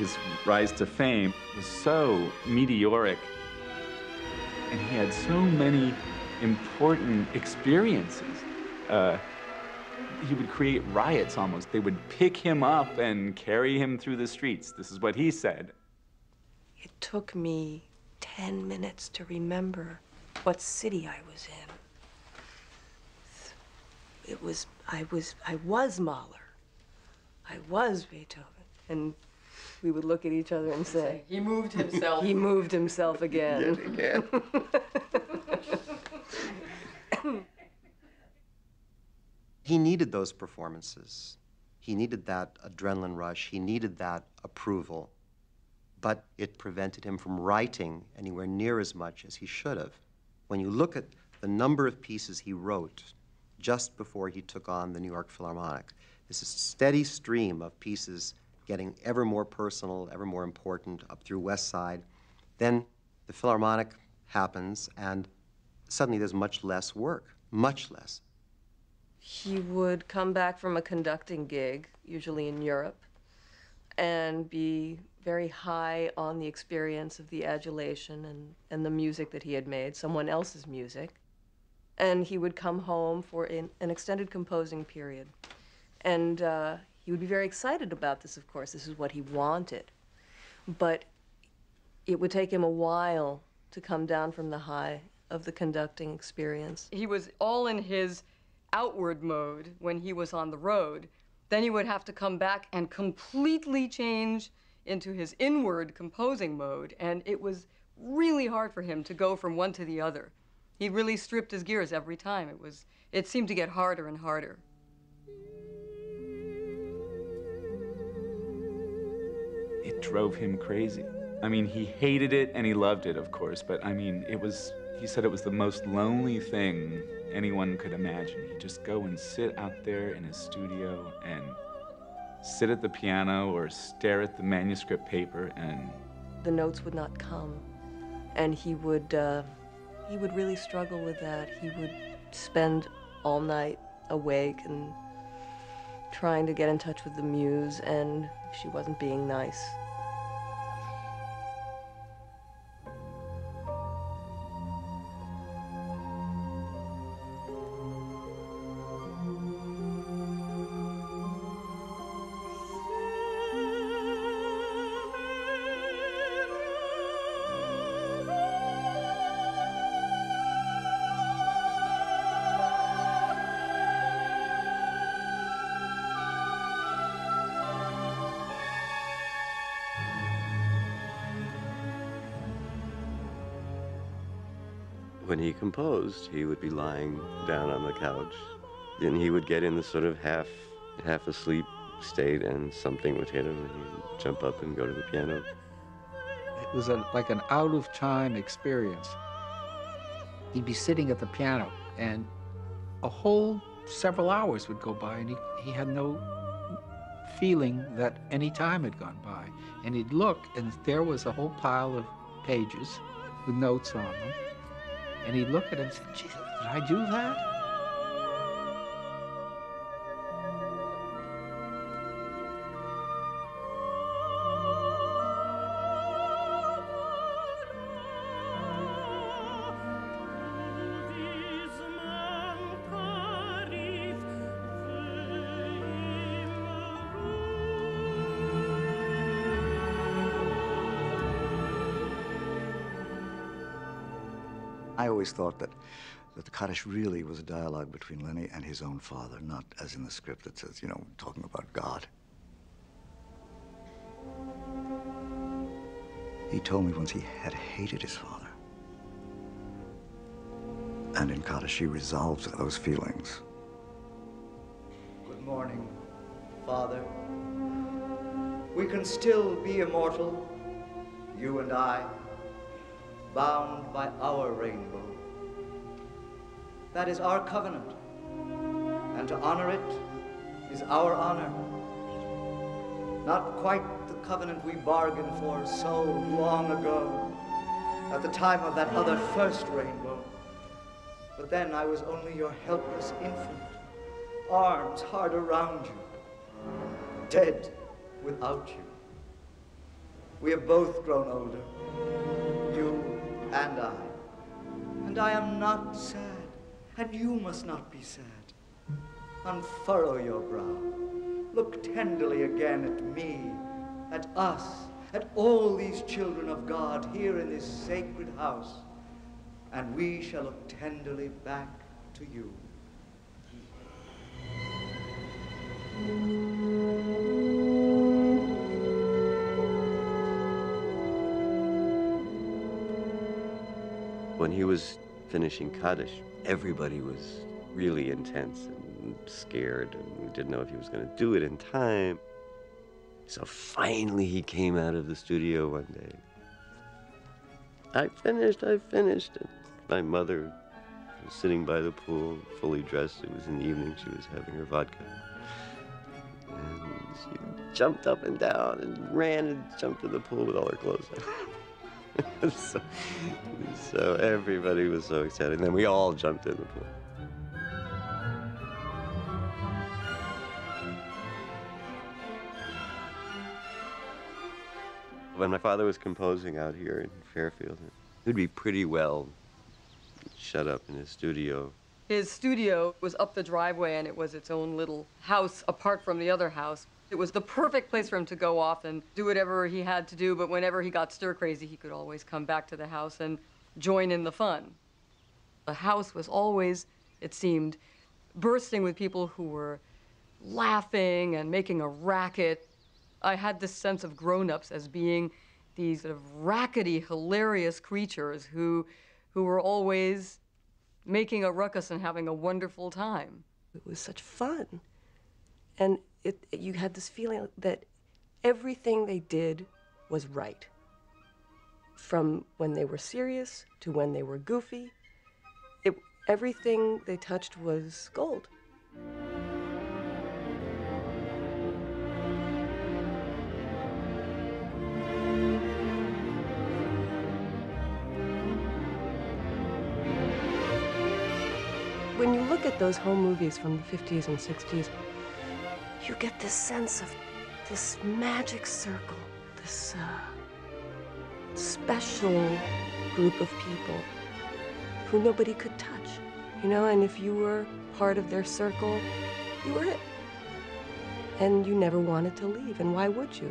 his rise to fame was so meteoric. And he had so many important experiences. Uh, he would create riots almost. They would pick him up and carry him through the streets. This is what he said. It took me 10 minutes to remember what city I was in. It was, I was, I was Mahler. I was Beethoven. And we would look at each other and say, He moved himself. He moved himself again. Yet again. he needed those performances. He needed that adrenaline rush. He needed that approval. But it prevented him from writing anywhere near as much as he should have. When you look at the number of pieces he wrote just before he took on the New York Philharmonic, this is a steady stream of pieces getting ever more personal, ever more important up through West Side. Then the Philharmonic happens, and suddenly there's much less work, much less. He would come back from a conducting gig, usually in Europe, and be very high on the experience of the adulation and, and the music that he had made, someone else's music. And he would come home for an, an extended composing period. And uh, he would be very excited about this, of course. This is what he wanted. But it would take him a while to come down from the high of the conducting experience. He was all in his outward mode when he was on the road. Then he would have to come back and completely change into his inward composing mode. And it was really hard for him to go from one to the other. He really stripped his gears every time. It was it seemed to get harder and harder. It drove him crazy. I mean, he hated it and he loved it, of course, but I mean, it was, he said it was the most lonely thing anyone could imagine. He'd just go and sit out there in his studio and sit at the piano or stare at the manuscript paper and. The notes would not come. And he would, uh, he would really struggle with that. He would spend all night awake and trying to get in touch with the muse, and she wasn't being nice. When he composed, he would be lying down on the couch, and he would get in the sort of half half asleep state, and something would hit him, and he'd jump up and go to the piano. It was a, like an out of time experience. He'd be sitting at the piano, and a whole several hours would go by, and he, he had no feeling that any time had gone by. And he'd look, and there was a whole pile of pages with notes on them. And he'd look at it and say, Jesus, did I do that? Always thought that, that the Kaddish really was a dialogue between Lenny and his own father, not as in the script that says, you know, talking about God. He told me once he had hated his father. And in Kaddish, he resolves those feelings. Good morning, Father. We can still be immortal, you and I, bound by our rainbow. That is our covenant, and to honor it is our honor. Not quite the covenant we bargained for so long ago, at the time of that other first rainbow. But then I was only your helpless infant, arms hard around you, dead without you. We have both grown older, you and I. And I am not sad, and you must not be sad. Unfurrow your brow. Look tenderly again at me, at us, at all these children of God here in this sacred house, and we shall look tenderly back to you. When he was finishing Kaddish, everybody was really intense and scared, and we didn't know if he was going to do it in time. So finally, he came out of the studio one day. I finished, I finished. And my mother was sitting by the pool, fully dressed. It was in the evening, she was having her vodka. And she jumped up and down and ran and jumped in the pool with all her clothes on. so, so everybody was so excited. And then we all jumped in the pool. When my father was composing out here in Fairfield, he'd be pretty well shut up in his studio. His studio was up the driveway and it was its own little house apart from the other house. It was the perfect place for him to go off and do whatever he had to do, but whenever he got stir crazy, he could always come back to the house and join in the fun. The house was always, it seemed, bursting with people who were laughing and making a racket. I had this sense of grown ups as being these sort of rackety, hilarious creatures who, who were always making a ruckus and having a wonderful time. It was such fun. And it, you had this feeling that everything they did was right. From when they were serious to when they were goofy, it, everything they touched was gold. When you look at those home movies from the 50s and 60s, you get this sense of this magic circle, this uh, special group of people who nobody could touch, you know, and if you were part of their circle, you were it. And you never wanted to leave, and why would you?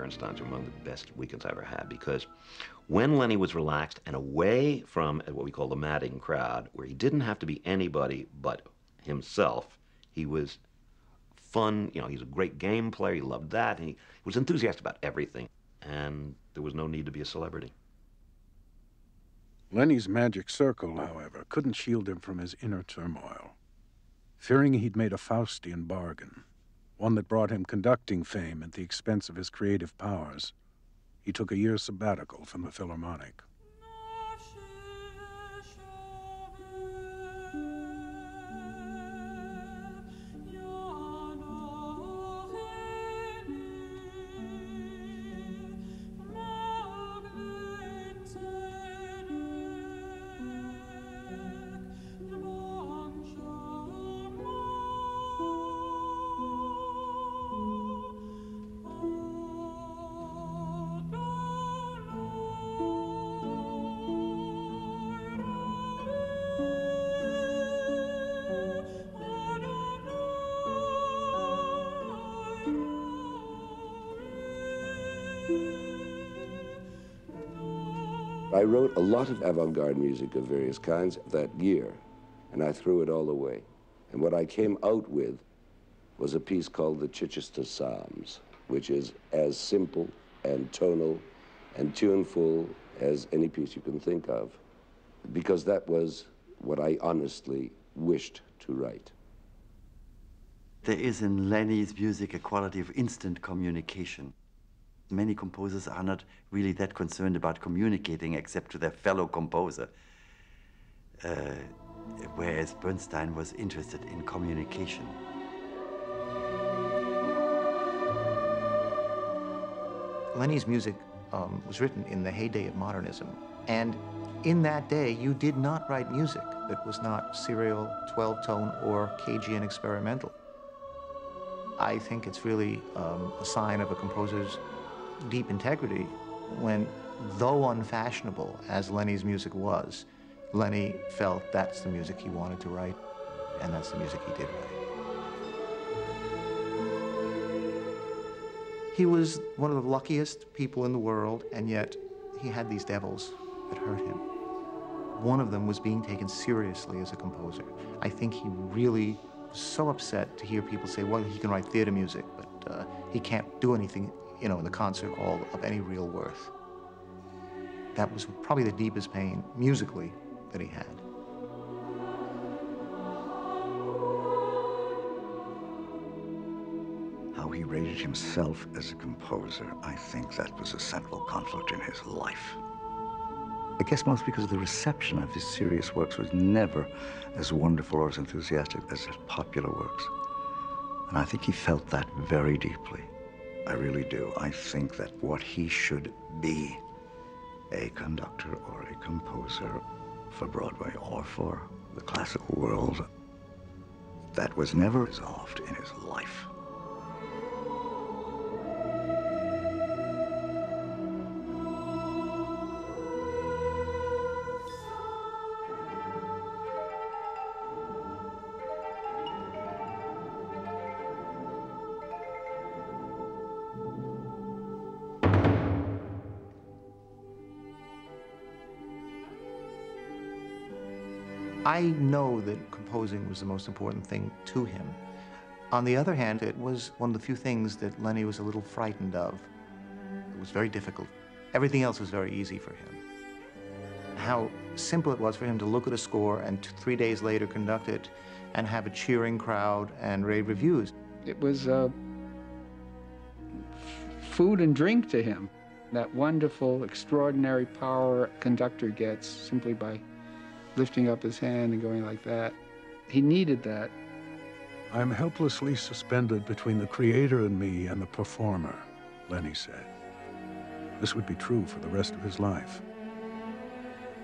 Bernsteins among the best weekends I ever had because when Lenny was relaxed and away from what we call the madding crowd, where he didn't have to be anybody but himself, he was fun. You know, he's a great game player. He loved that. And he was enthusiastic about everything. And there was no need to be a celebrity. Lenny's magic circle, however, couldn't shield him from his inner turmoil. Fearing he'd made a Faustian bargain, one that brought him conducting fame at the expense of his creative powers, he took a year's sabbatical from the Philharmonic. I wrote a lot of avant-garde music of various kinds that year, and I threw it all away. And what I came out with was a piece called the Chichester Psalms, which is as simple and tonal and tuneful as any piece you can think of, because that was what I honestly wished to write. There is in Lenny's music a quality of instant communication. Many composers are not really that concerned about communicating except to their fellow composer. Uh, whereas Bernstein was interested in communication. Lenny's music um, was written in the heyday of modernism. And in that day, you did not write music that was not serial, 12 tone, or and experimental. I think it's really um, a sign of a composer's deep integrity when, though unfashionable as Lenny's music was, Lenny felt that's the music he wanted to write, and that's the music he did write. He was one of the luckiest people in the world, and yet he had these devils that hurt him. One of them was being taken seriously as a composer. I think he really was so upset to hear people say, well, he can write theater music, but uh, he can't do anything, you know, in the concert hall of any real worth. That was probably the deepest pain, musically, that he had. How he rated himself as a composer, I think that was a central conflict in his life. I guess most because the reception of his serious works was never as wonderful or as enthusiastic as his popular works. And I think he felt that very deeply. I really do. I think that what he should be, a conductor or a composer for Broadway or for the classical world, that was never resolved in his life. I know that composing was the most important thing to him. On the other hand, it was one of the few things that Lenny was a little frightened of. It was very difficult. Everything else was very easy for him. How simple it was for him to look at a score and three days later conduct it and have a cheering crowd and rave reviews. It was uh, food and drink to him. That wonderful, extraordinary power a conductor gets simply by lifting up his hand and going like that. He needed that. I'm helplessly suspended between the creator and me and the performer, Lenny said. This would be true for the rest of his life.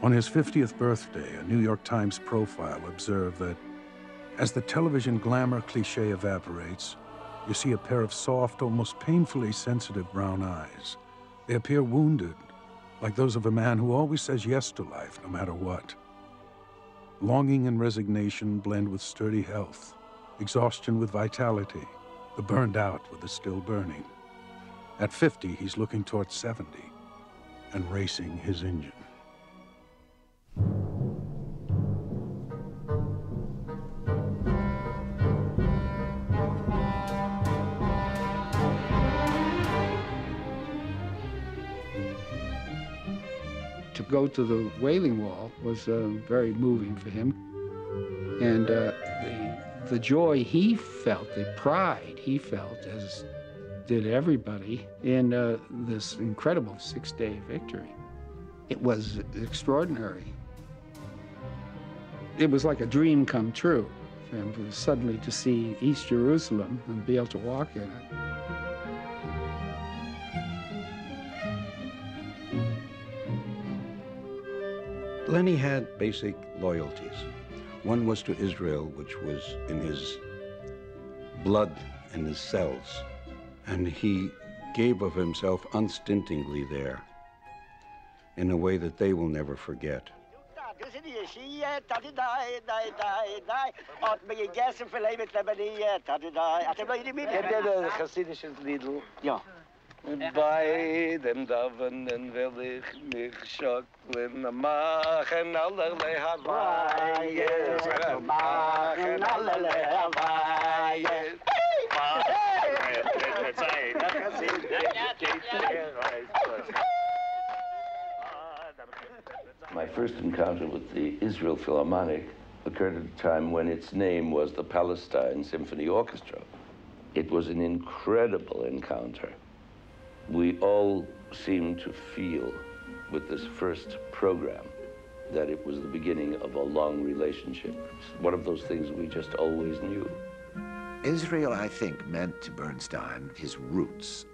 On his 50th birthday, a New York Times profile observed that as the television glamour cliche evaporates, you see a pair of soft, almost painfully sensitive brown eyes. They appear wounded, like those of a man who always says yes to life, no matter what. Longing and resignation blend with sturdy health, exhaustion with vitality, the burned out with the still burning. At 50, he's looking towards 70 and racing his engine. Go to the Wailing Wall was uh, very moving for him. And uh, the, the joy he felt, the pride he felt, as did everybody, in uh, this incredible six day victory. It was extraordinary. It was like a dream come true to suddenly to see East Jerusalem and be able to walk in it. Lenny had basic loyalties. One was to Israel, which was in his blood and his cells, and he gave of himself unstintingly there in a way that they will never forget. Ja. Bei dem Davenen will ich mich schocklen, machen allerlei Hawaiies, machen allerlei Hawaiies. My first encounter with the Israel Philharmonic occurred at a time when its name was the Palestine Symphony Orchestra. It was an incredible encounter. We all seemed to feel with this first program that it was the beginning of a long relationship. It's one of those things we just always knew. Israel, I think, meant to Bernstein his roots.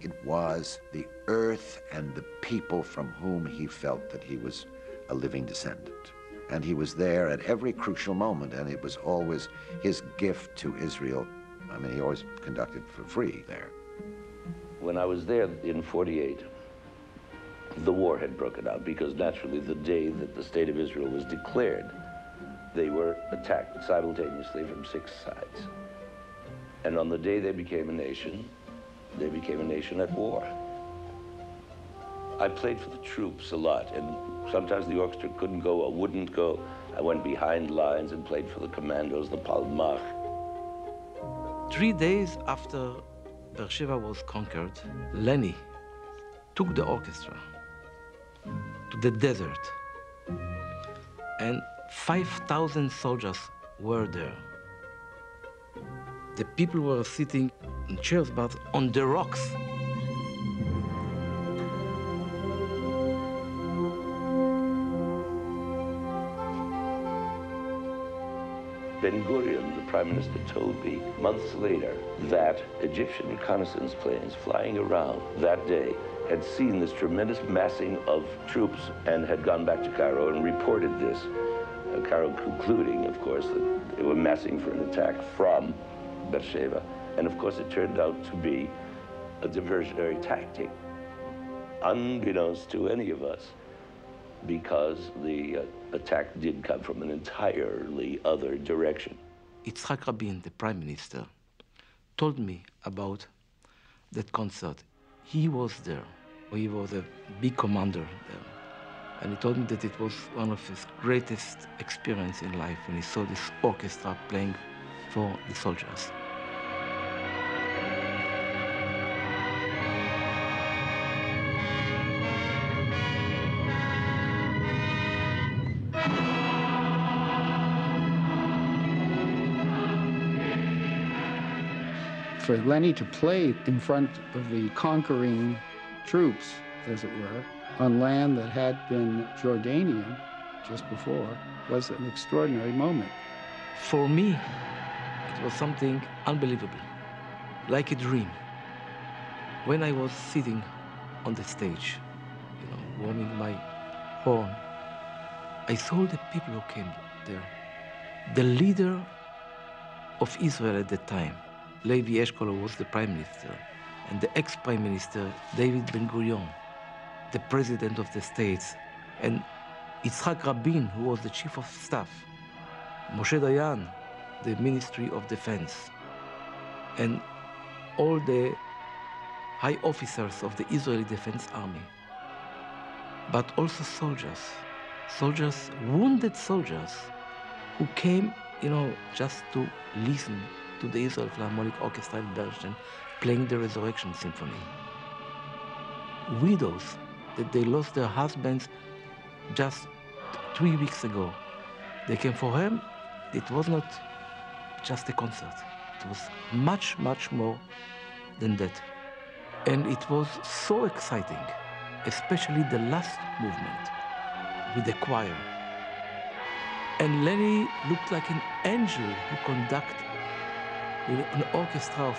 It was the earth and the people from whom he felt that he was a living descendant. And he was there at every crucial moment, and it was always his gift to Israel. I mean, he always conducted for free there. When I was there in 48, the war had broken out because naturally the day that the state of Israel was declared, they were attacked simultaneously from six sides. And on the day they became a nation, they became a nation at war. I played for the troops a lot, and sometimes the orchestra couldn't go or wouldn't go. I went behind lines and played for the commandos, the Palmach. Three days after Beersheba was conquered, Lenny took the orchestra to the desert, and 5,000 soldiers were there. The people were sitting in chairs, but on the rocks. Ben Gurion, prime minister, told me months later that Egyptian reconnaissance planes flying around that day had seen this tremendous massing of troops and had gone back to Cairo and reported this. Uh, Cairo concluding, of course, that they were massing for an attack from Beersheba. And of course, it turned out to be a diversionary tactic, unbeknownst to any of us, because the uh, attack did come from an entirely other direction. Yitzhak Rabin, the prime minister, told me about that concert. He was there. He was a big commander there. And he told me that it was one of his greatest experience in life when he saw this orchestra playing for the soldiers. For Lenny to play in front of the conquering troops, as it were, on land that had been Jordanian just before, was an extraordinary moment. For me, it was something unbelievable, like a dream. When I was sitting on the stage, you know, warming my horn, I saw the people who came there. The leader of Israel at the time, Levi Eshkol, was the prime minister, and the ex-prime minister, David Ben-Gurion, the president of the States, and Yitzhak Rabin, who was the chief of staff, Moshe Dayan, the Ministry of Defense, and all the high officers of the Israeli Defense Army, but also soldiers, soldiers, wounded soldiers, who came, you know, just to listen to the Israel Philharmonic Orchestra in Bernstein playing the Resurrection Symphony. Widows that they lost their husbands just three weeks ago. They came for him. It was not just a concert. It was much, much more than that. And it was so exciting, especially the last movement with the choir. And Lenny looked like an angel who conducted an orchestra of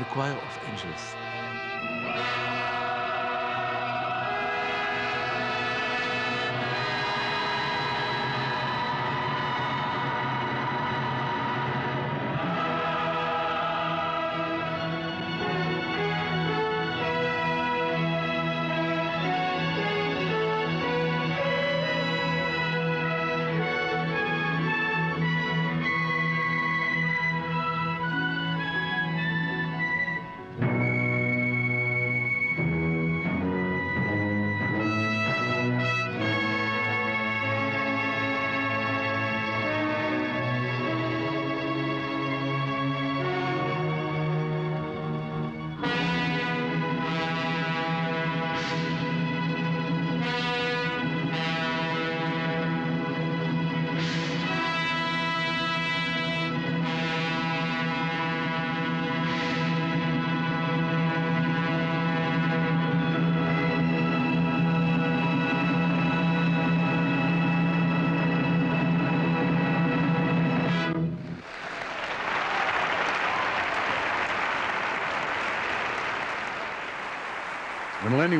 a choir of angels.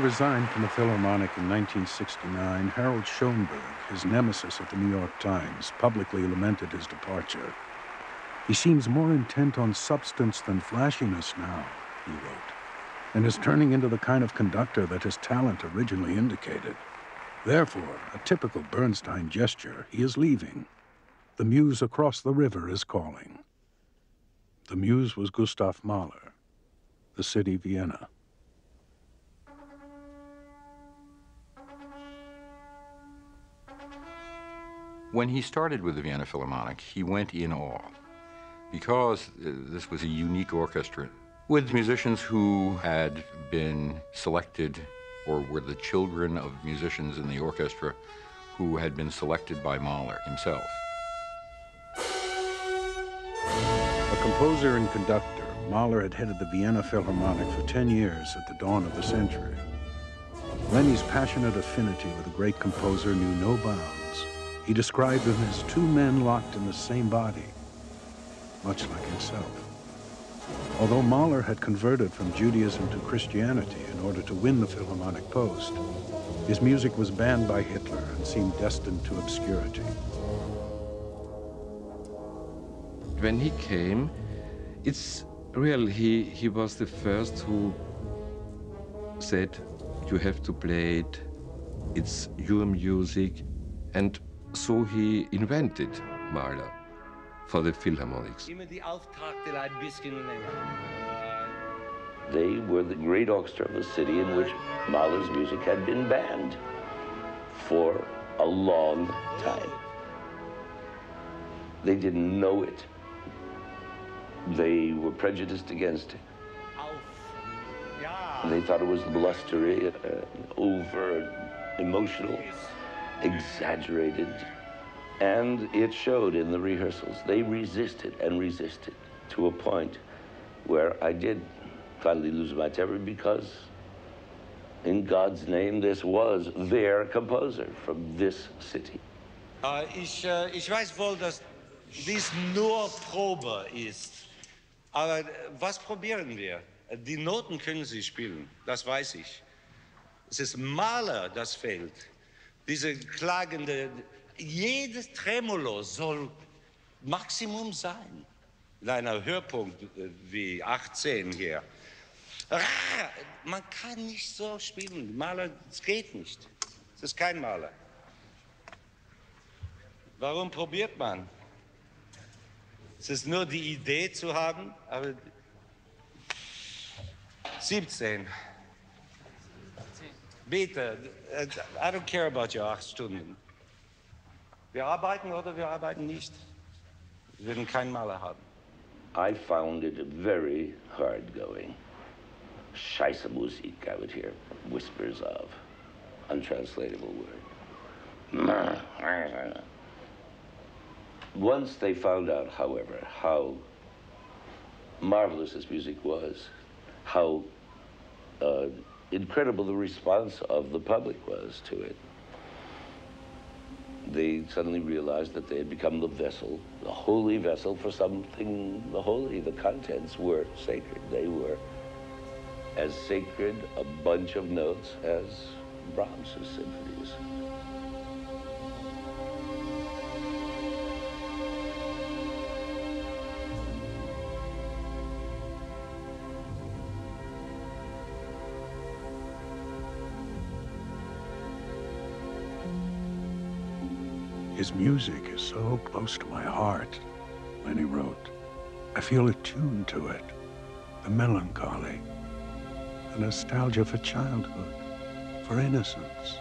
Resigned from the Philharmonic in 1969, Harold Schonberg, his nemesis at the New York Times, publicly lamented his departure. He seems more intent on substance than flashiness now, he wrote, and is turning into the kind of conductor that his talent originally indicated. Therefore, a typical Bernstein gesture, he is leaving. The muse across the river is calling. The muse was Gustav Mahler, the city Vienna. When he started with the Vienna Philharmonic, he went in awe because uh, this was a unique orchestra with musicians who had been selected or were the children of musicians in the orchestra who had been selected by Mahler himself. A composer and conductor, Mahler had headed the Vienna Philharmonic for 10 years at the dawn of the century. Lenny's passionate affinity with a great composer knew no bounds. He described them as two men locked in the same body, much like himself. Although Mahler had converted from Judaism to Christianity in order to win the Philharmonic post, his music was banned by Hitler and seemed destined to obscurity. When he came, it's real, he, he was the first who said, you have to play it, it's your music, and so he invented Mahler for the Philharmonics. They were the great orchestra of a city in which Mahler's music had been banned for a long time. They didn't know it. They were prejudiced against it. They thought it was blustery, uh, over emotional, exaggerated. And it showed in the rehearsals. They resisted and resisted to a point where I did finally lose my temper because, in God's name, this was their composer from this city. Äh, Ich, äh, ich weiß wohl, dass dies nur Probe ist. Aber äh, was probieren wir? Die Noten können Sie spielen, das weiß ich. Es ist Mahler, das fehlt. Diese klagende, jedes Tremolo soll Maximum sein. In einer Höhepunkt äh, wie 18 hier. Man kann nicht so spielen. Maler, es geht nicht. Es ist kein Maler. Warum probiert man? Es ist nur die Idee zu haben, aber 17. I don't care about your acht Stunden. Wir arbeiten oder wir arbeiten nicht. Wir werden keinen Mahler haben. I found it very hard going. Scheisse Musik, I would hear whispers of. Untranslatable word. Once they found out, however, how marvelous this music was, how uh, incredible the response of the public was to it, they suddenly realized that they had become the vessel, the holy vessel for something the holy. The contents were sacred. They were as sacred a bunch of notes as Brahms's symphonies. His music is so close to my heart, Lenny wrote. I feel attuned to it. The melancholy, the nostalgia for childhood, for innocence.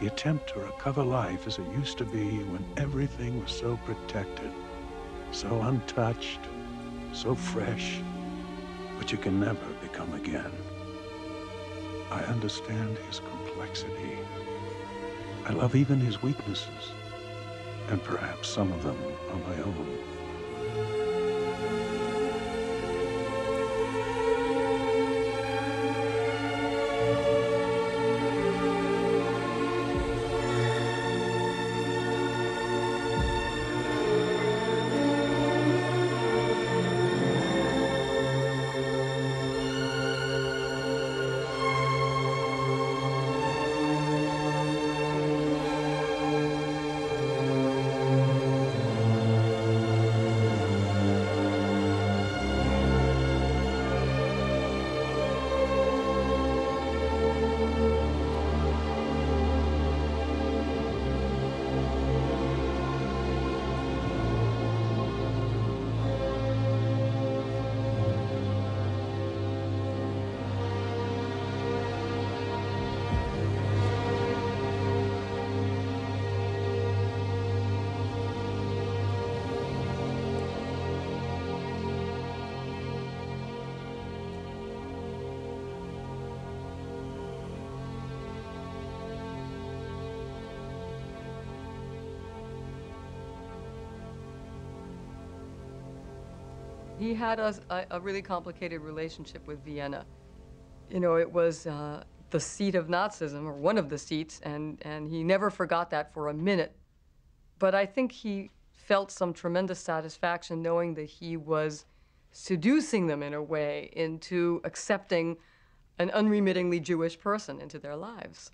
The attempt to recover life as it used to be when everything was so protected, so untouched, so fresh, but you can never become again. I understand his complexity. I love even his weaknesses, and perhaps some of them are my own. He had a, a, really complicated relationship with Vienna. You know, it was uh, the seat of Nazism, or one of the seats, and, and he never forgot that for a minute. But I think he felt some tremendous satisfaction knowing that he was seducing them in a way into accepting an unremittingly Jewish person into their lives.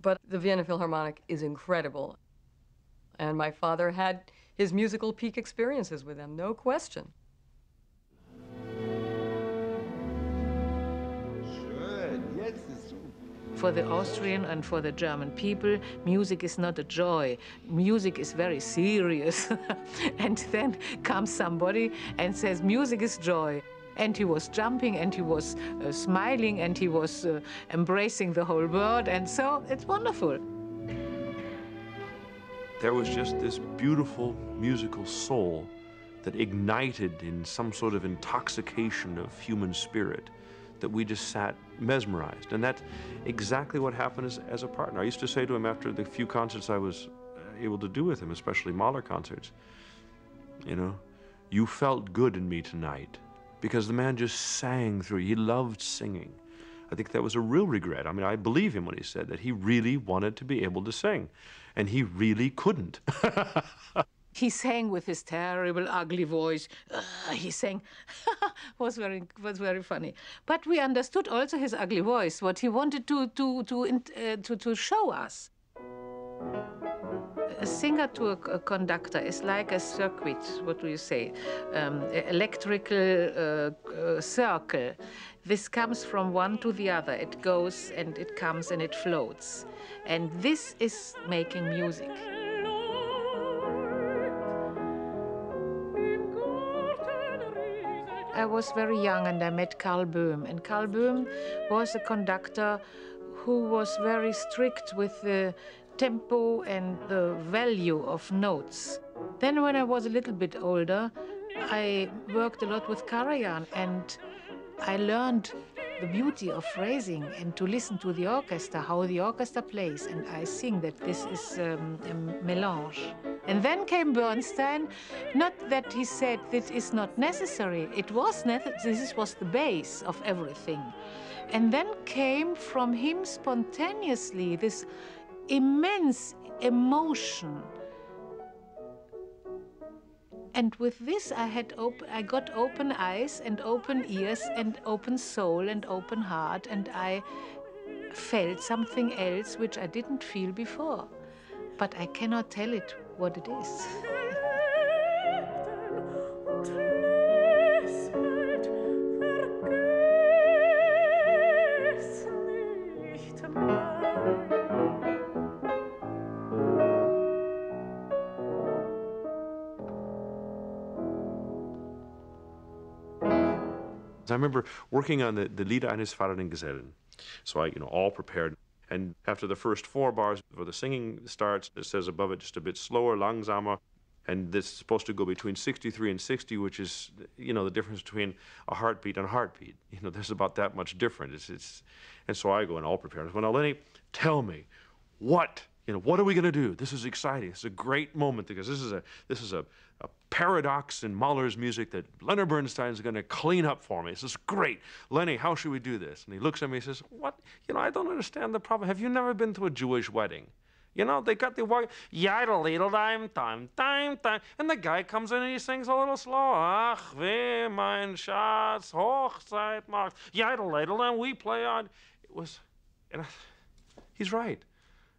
But the Vienna Philharmonic is incredible. And my father had his musical peak experiences with them, no question. For the Austrian and for the German people, music is not a joy. Music is very serious. and then comes somebody and says, music is joy. And he was jumping and he was uh, smiling and he was uh, embracing the whole world. And so it's wonderful. There was just this beautiful musical soul that ignited in some sort of intoxication of human spirit that we just sat mesmerized. And that's exactly what happened as, as a partner. I used to say to him after the few concerts I was uh, able to do with him, especially Mahler concerts, you know, you felt good in me tonight because the man just sang through. He loved singing. I think that was a real regret. I mean, I believe him when he said that he really wanted to be able to sing, and he really couldn't. He sang with his terrible, ugly voice. Uh, he sang, was very was very funny. But we understood also his ugly voice, what he wanted to to to uh, to, to show us. A singer to a, a, conductor is like a circuit. What do you say? Um, electrical uh, uh, circle. This comes from one to the other. It goes and it comes and it floats. And this is making music. I was very young and I met Karl Böhm. And Karl Böhm was a conductor who was very strict with the tempo and the value of notes. Then, when I was a little bit older, I worked a lot with Karajan and I learned the beauty of phrasing and to listen to the orchestra, how the orchestra plays. And I think that this is um, a melange. And then came Bernstein, not that he said this is not necessary, it was this was the base of everything. And then came from him spontaneously this immense emotion and with this, I had op- I got open eyes and open ears and open soul and open heart, and I felt something else which I didn't feel before. But I cannot tell it what it is. I remember working on the, the Lieder eines fahrenden Gesellen. So I, you know, all prepared. And after the first four bars, where the singing starts, it says above it just a bit slower, langsamer. And this is supposed to go between 63 and 60, which is, you know, the difference between a heartbeat and a heartbeat. You know, there's about that much difference. It's, it's, and so I go and all prepared. Well, now, Lenny, tell me, what you know, what are we going to do? This is exciting. It's a great moment because this is a this is a, a paradox in Mahler's music that Leonard Bernstein is going to clean up for me. This is great. Lenny, how should we do this? And he looks at me and says, "What? You know, I don't understand the problem. Have you never been to a Jewish wedding? You know, they got the yidle ladle dime time time time, and the guy comes in and he sings a little slow. Ach, wie mein Schatz Hochzeit macht yidle ladle, and we play on. It was, and I, he's right.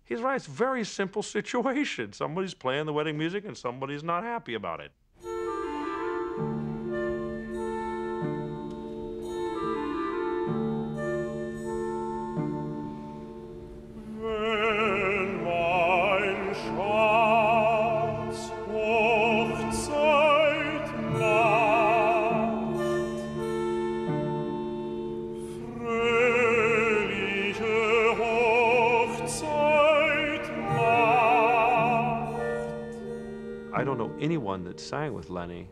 He's right. It's a very simple situation. Somebody's playing the wedding music and somebody's not happy about it. Anyone that sang with Lenny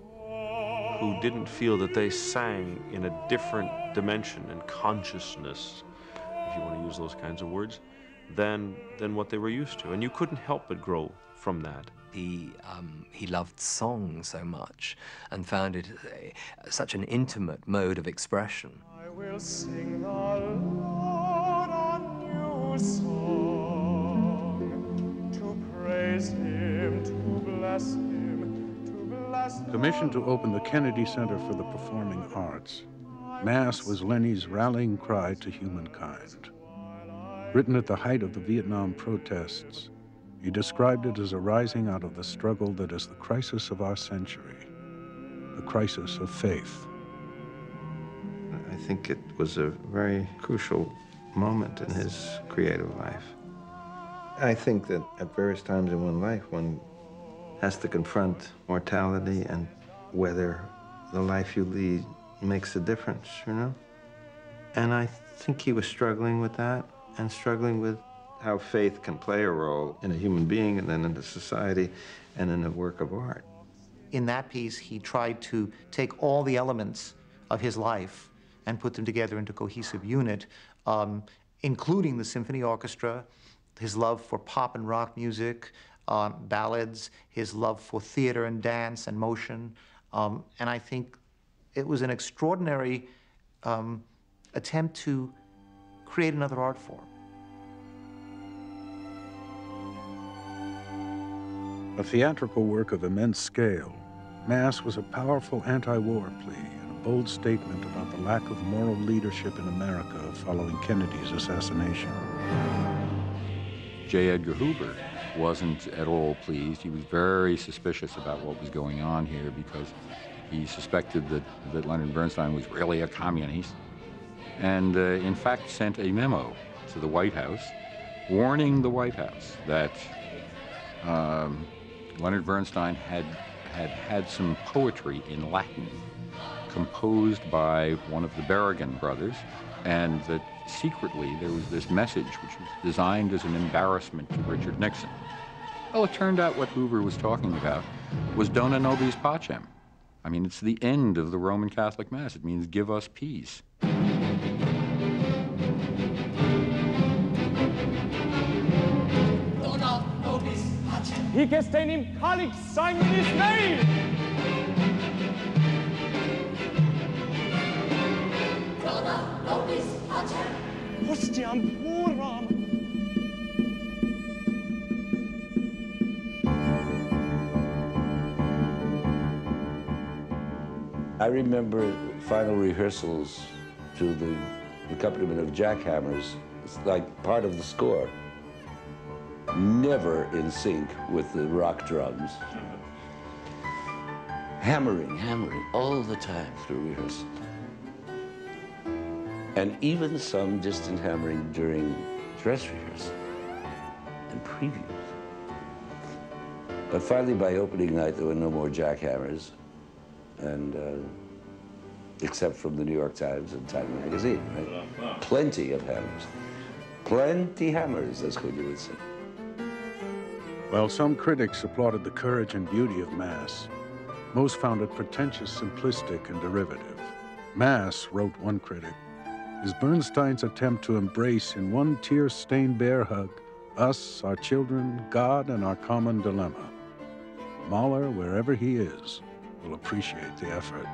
who didn't feel that they sang in a different dimension and consciousness, if you want to use those kinds of words, than, than what they were used to. And you couldn't help but grow from that. He, um, he loved song so much and found it a, such an intimate mode of expression. I will sing the Lord a new song to praise him, to bless him. Commissioned to open the Kennedy Center for the Performing Arts, Mass was Lenny's rallying cry to humankind. Written at the height of the Vietnam protests, he described it as arising out of the struggle that is the crisis of our century, the crisis of faith. I think it was a very crucial moment in his creative life. I think that at various times in one life, one has to confront mortality and whether the life you lead makes a difference, you know? And I think he was struggling with that and struggling with how faith can play a role in a human being and then in the society and in a work of art. In that piece, he tried to take all the elements of his life and put them together into a cohesive unit, um, including the symphony orchestra, his love for pop and rock music, um, ballads, his love for theater and dance and motion. Um, and I think it was an extraordinary um, attempt to create another art form. A theatrical work of immense scale, Mass was a powerful anti-war plea and a bold statement about the lack of moral leadership in America following Kennedy's assassination. J. Edgar Hoover wasn't at all pleased. He was very suspicious about what was going on here because he suspected that, that Leonard Bernstein was really a communist and, uh, in fact, sent a memo to the White House warning the White House that um, Leonard Bernstein had, had had some poetry in Latin composed by one of the Berrigan brothers, and that secretly there was this message which was designed as an embarrassment to Richard Nixon. Well, it turned out what Hoover was talking about was Dona nobis pacem. I mean, it's the end of the Roman Catholic Mass. It means give us peace. Dona nobis pacem. Hic est enim calix sanguinis mei! Dona nobis pacem. Hostiam puram! I remember final rehearsals to the accompaniment of jackhammers. It's like part of the score. Never in sync with the rock drums. Hammering, hammering all the time through rehearsal. And even some distant hammering during dress rehearsal and previews. But finally, by opening night, there were no more jackhammers and uh, except from the New York Times and Time Magazine, right? Plenty of hammers. Plenty hammers, as Julia would say. While some critics applauded the courage and beauty of Mass, most found it pretentious, simplistic, and derivative. Mass, wrote one critic, is Bernstein's attempt to embrace in one tear-stained bear hug us, our children, God, and our common dilemma. Mahler, wherever he is, will appreciate the effort.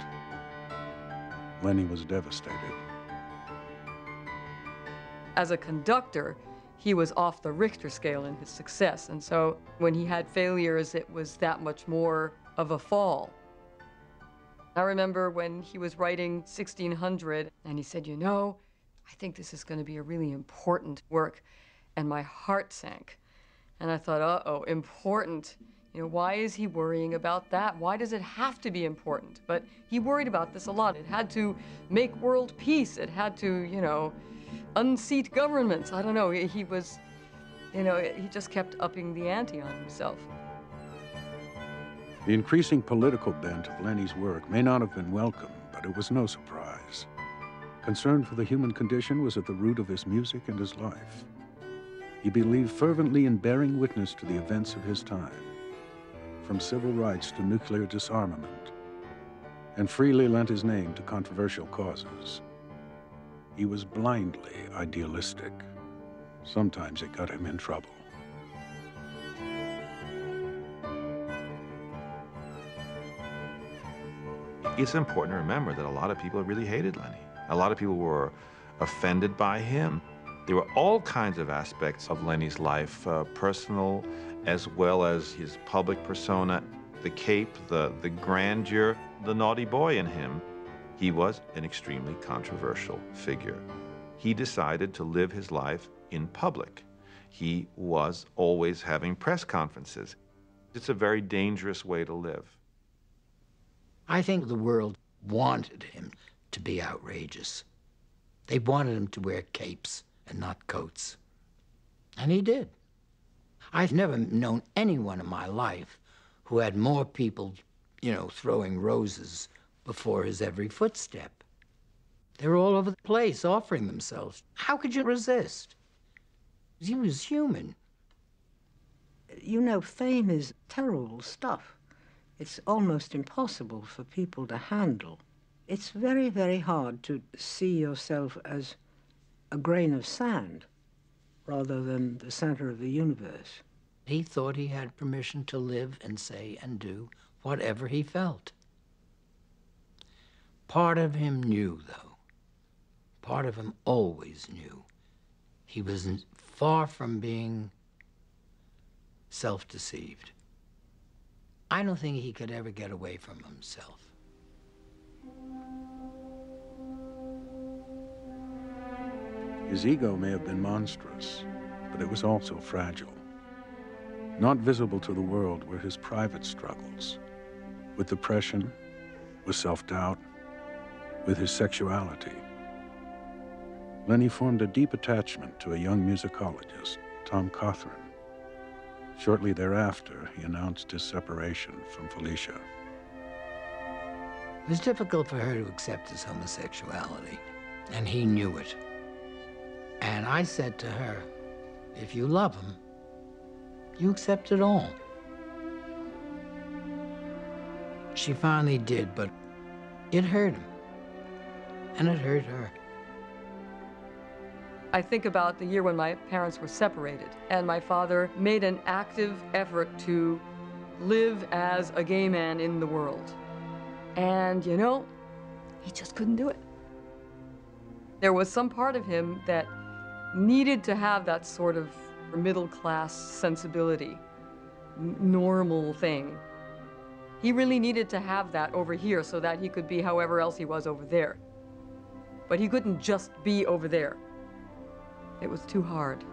Lenny was devastated. As a conductor, he was off the Richter scale in his success. And so when he had failures, it was that much more of a fall. I remember when he was writing 1600 and he said, You know, I think this is going to be a really important work. And my heart sank. And I thought, uh oh, important. You know, why is he worrying about that? Why does it have to be important? But he worried about this a lot. It had to make world peace. It had to, you know, unseat governments. I don't know. He, was, you know, he just kept upping the ante on himself. The increasing political bent of Lenny's work may not have been welcome, but it was no surprise. Concern for the human condition was at the root of his music and his life. He believed fervently in bearing witness to the events of his time from civil rights to nuclear disarmament, and freely lent his name to controversial causes. He was blindly idealistic. Sometimes it got him in trouble. It's important to remember that a lot of people really hated Lenny. A lot of people were offended by him. There were all kinds of aspects of Lenny's life, uh, personal as well as his public persona, the cape, the, the grandeur, the naughty boy in him. He was an extremely controversial figure. He decided to live his life in public. He was always having press conferences. It's a very dangerous way to live. I think the world wanted him to be outrageous. They wanted him to wear capes and not coats. And he did. I've never known anyone in my life who had more people, you know, throwing roses before his every footstep. They were all over the place offering themselves. How could you resist? He was human. You know, fame is terrible stuff. It's almost impossible for people to handle. It's very, very hard to see yourself as a grain of sand rather than the center of the universe. He thought he had permission to live and say and do whatever he felt. Part of him knew, though. Part of him always knew. He was far from being self deceived. I don't think he could ever get away from himself. His ego may have been monstrous, but it was also fragile. Not visible to the world were his private struggles with depression, with self-doubt, with his sexuality. Lenny formed a deep attachment to a young musicologist, Tom Cothran. Shortly thereafter, he announced his separation from Felicia. It was difficult for her to accept his homosexuality, and he knew it. And I said to her, if you love him, you accept it all. She finally did, but it hurt him. And it hurt her. I think about the year when my parents were separated, and my father made an active effort to live as a gay man in the world. And, you know, he just couldn't do it. There was some part of him that needed to have that sort of middle class sensibility, normal thing. He really needed to have that over here so that he could be however else he was over there. But he couldn't just be over there. It was too hard.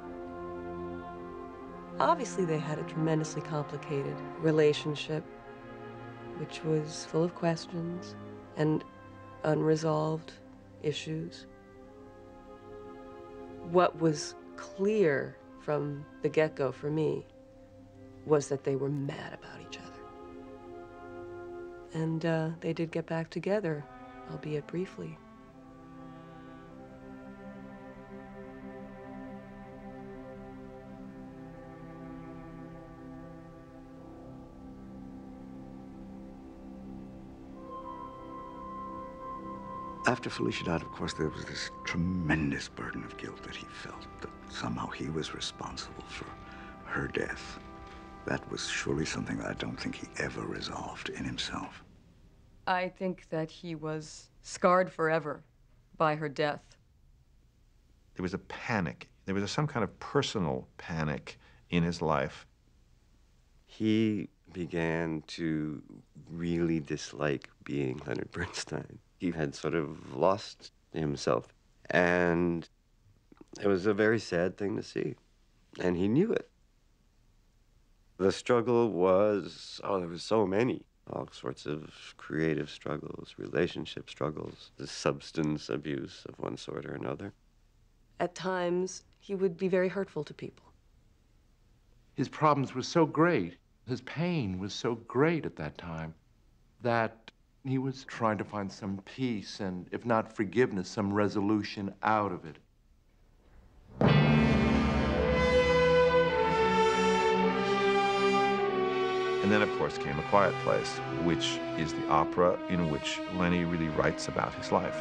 Obviously, they had a tremendously complicated relationship, which was full of questions and unresolved issues. What was clear from the get go for me was that they were mad about each other. And uh, they did get back together, albeit briefly. After Felicia died, of course, there was this tremendous burden of guilt that he felt that somehow he was responsible for her death. That was surely something that I don't think he ever resolved in himself. I think that he was scarred forever by her death. There was a panic. There was some kind of personal panic in his life. He began to really dislike being Leonard Bernstein. He had sort of lost himself. And it was a very sad thing to see. And he knew it. The struggle was, oh, there was so many. All sorts of creative struggles, relationship struggles, the substance abuse of one sort or another. At times, he would be very hurtful to people. His problems were so great, his pain was so great at that time, that he was trying to find some peace and, if not forgiveness, some resolution out of it. And then, of course, came A Quiet Place, which is the opera in which Lenny really writes about his life.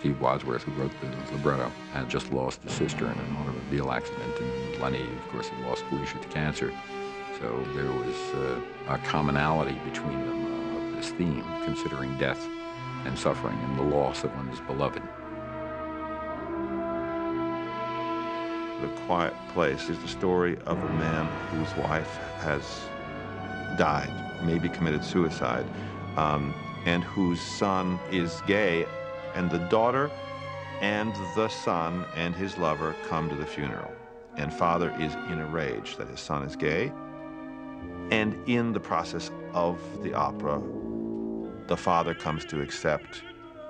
Steve Wadsworth, who wrote the libretto, had just lost his sister in an automobile accident, and Lenny, of course, had lost Felicia to cancer. So there was uh, a commonality between them uh, of this theme, considering death and suffering and the loss of one's beloved. The Quiet Place is the story of a man whose wife has died, maybe committed suicide, um, and whose son is gay, and the daughter and the son and his lover come to the funeral. And father is in a rage that his son is gay. And in the process of the opera, the father comes to accept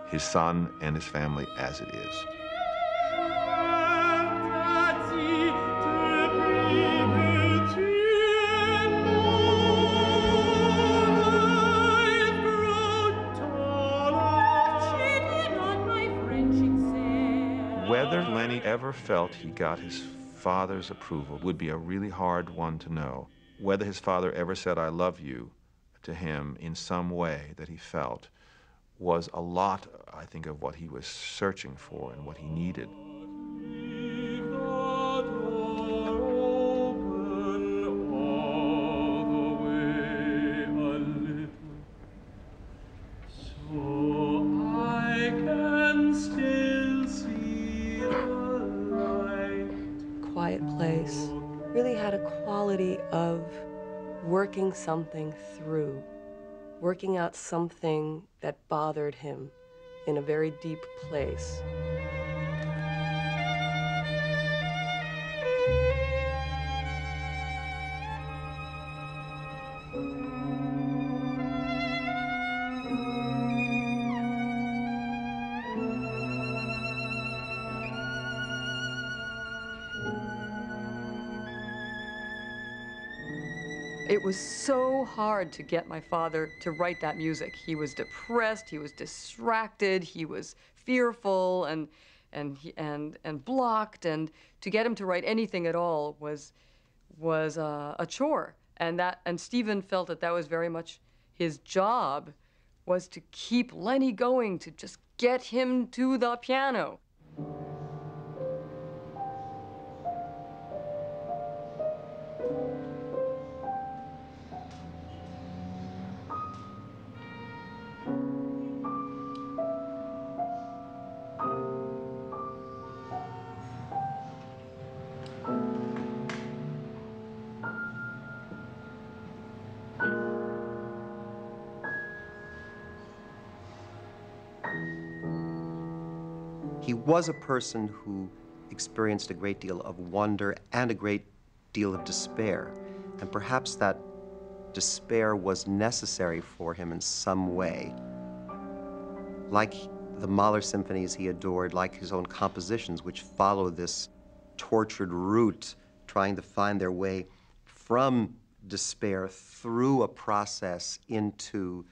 his son and his family as it is. Whether Lenny ever felt he got his father's approval would be a really hard one to know. Whether his father ever said, I love you to him in some way that he felt was a lot, I think, of what he was searching for and what he needed. Quiet Place really had a quality of working something through, working out something that bothered him in a very deep place. Was so hard to get my father to write that music. He was depressed, he was distracted, he was fearful and and and and blocked and to get him to write anything at all was was uh, a chore. And that and Stephen felt that that was very much his job was to keep Lenny going, to just get him to the piano. Was a person who experienced a great deal of wonder and a great deal of despair. And perhaps that despair was necessary for him in some way. Like the Mahler symphonies he adored, like his own compositions, which follow this tortured route, trying to find their way from despair through a process into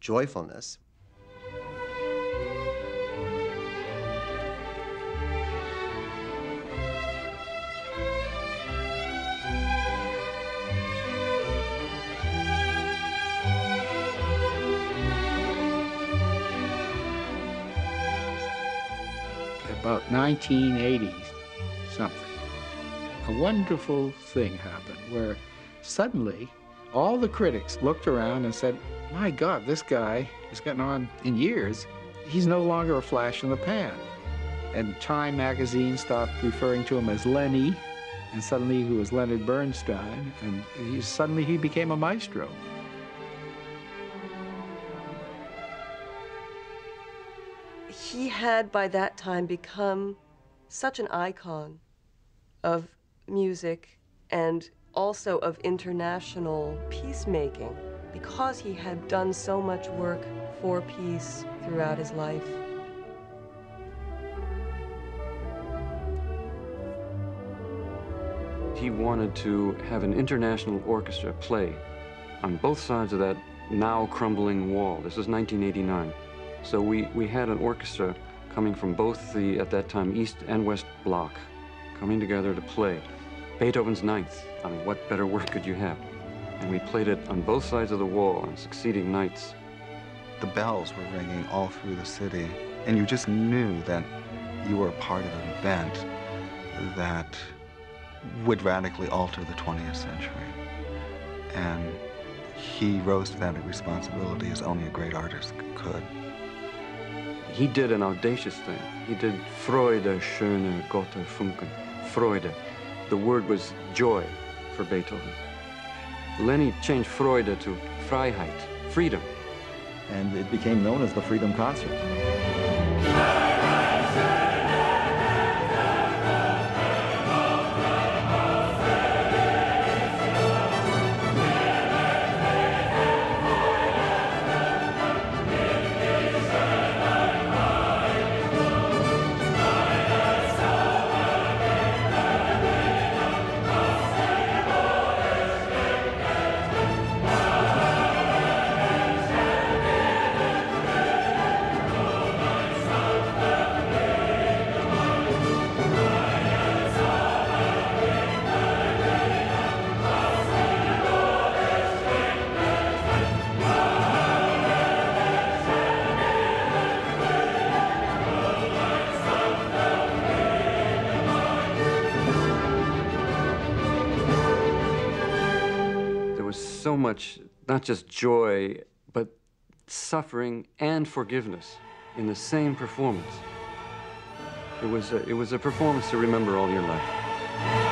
joyfulness. About 1980 something, a wonderful thing happened where suddenly all the critics looked around and said, My God, this guy has gotten on in years. He's no longer a flash in the pan. And Time magazine stopped referring to him as Lenny, and suddenly he was Leonard Bernstein, and he, suddenly he became a maestro. He had by that time become such an icon of music and also of international peacemaking because he had done so much work for peace throughout his life. He wanted to have an international orchestra play on both sides of that now crumbling wall. This was 1989. So we, we had an orchestra coming from both the, at that time, East and West Bloc, coming together to play Beethoven's Ninth. I mean, what better work could you have? And we played it on both sides of the wall on succeeding nights. The bells were ringing all through the city, and you just knew that you were a part of an event that would radically alter the 20th century. And he rose to that responsibility as only a great artist could. He did an audacious thing. He did Freude, schöne Götter funken. Freude. The word was joy for Beethoven. Lenny changed Freude to Freiheit, freedom. And it became known as the Freedom Concert. Not just joy, but suffering and forgiveness in the same performance. It was a, it was a performance to remember all your life.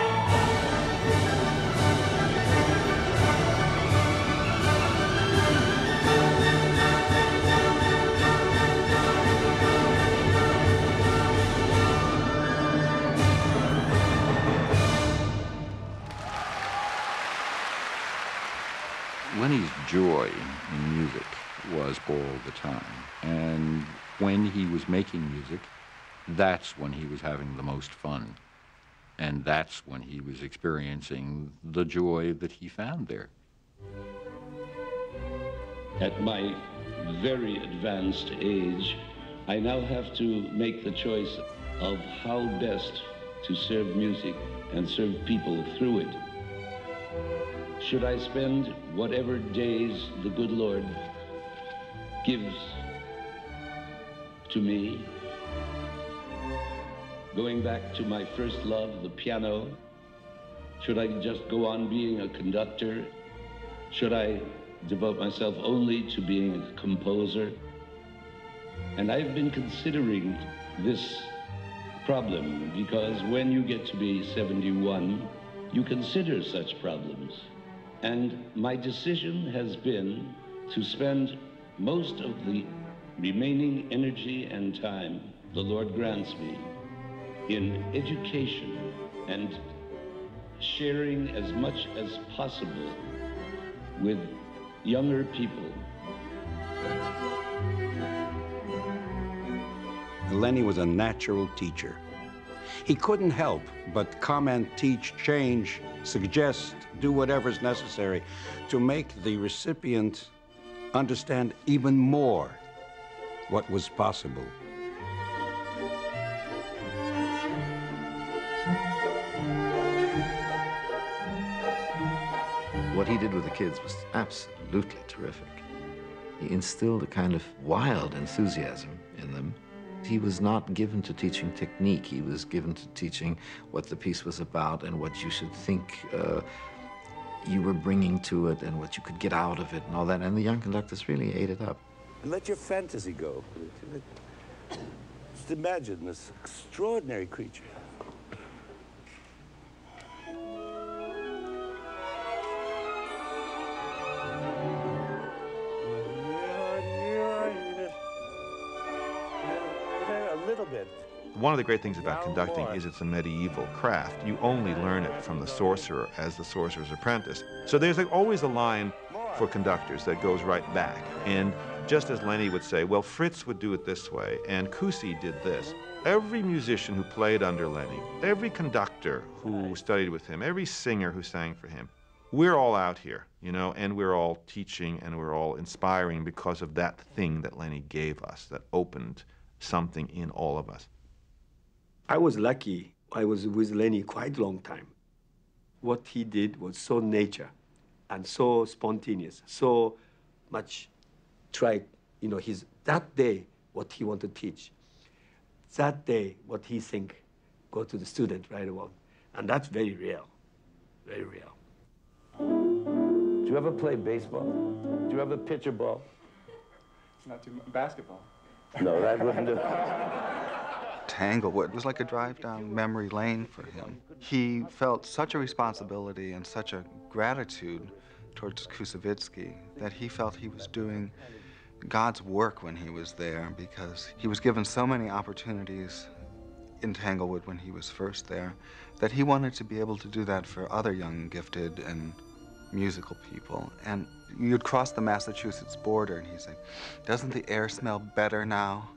All the time. And when he was making music, that's when he was having the most fun. And that's when he was experiencing the joy that he found there. At my very advanced age, I now have to make the choice of how best to serve music and serve people through it. Should I spend whatever days the good Lord gives to me, going back to my first love, the piano? Should I just go on being a conductor? Should I devote myself only to being a composer? And I've been considering this problem because when you get to be 71, you consider such problems. And my decision has been to spend most of the remaining energy and time the Lord grants me in education and sharing as much as possible with younger people. Lenny was a natural teacher. He couldn't help but comment, teach, change, suggest, do whatever's necessary to make the recipient understand even more what was possible. What he did with the kids was absolutely terrific. He instilled a kind of wild enthusiasm in them. He was not given to teaching technique. He was given to teaching what the piece was about and what you should think uh, you were bringing to it and what you could get out of it and all that. And the young conductors really ate it up. And let your fantasy go. Just imagine this extraordinary creature. One of the great things about conducting is it's a medieval craft. You only learn it from the sorcerer as the sorcerer's apprentice. So there's like always a line for conductors that goes right back. And just as Lenny would say, well, Fritz would do it this way, and Kusi did this. Every musician who played under Lenny, every conductor who studied with him, every singer who sang for him, we're all out here, you know, and we're all teaching and we're all inspiring because of that thing that Lenny gave us that opened something in all of us. I was lucky. I was with Lenny quite a long time. What he did was so nature and so spontaneous, so much tried, you know, his that day what he want to teach. That day what he think go to the student right away. And that's very real. Very real. Do you ever play baseball? Do you ever pitch a ball? Not too much. basketball. No, that wouldn't do. Tanglewood was like a drive down memory lane for him. He felt such a responsibility and such a gratitude towards Koussevitzky that he felt he was doing God's work when he was there because he was given so many opportunities in Tanglewood when he was first there that he wanted to be able to do that for other young, gifted, and musical people. And you'd cross the Massachusetts border and he'd say, Doesn't the air smell better now?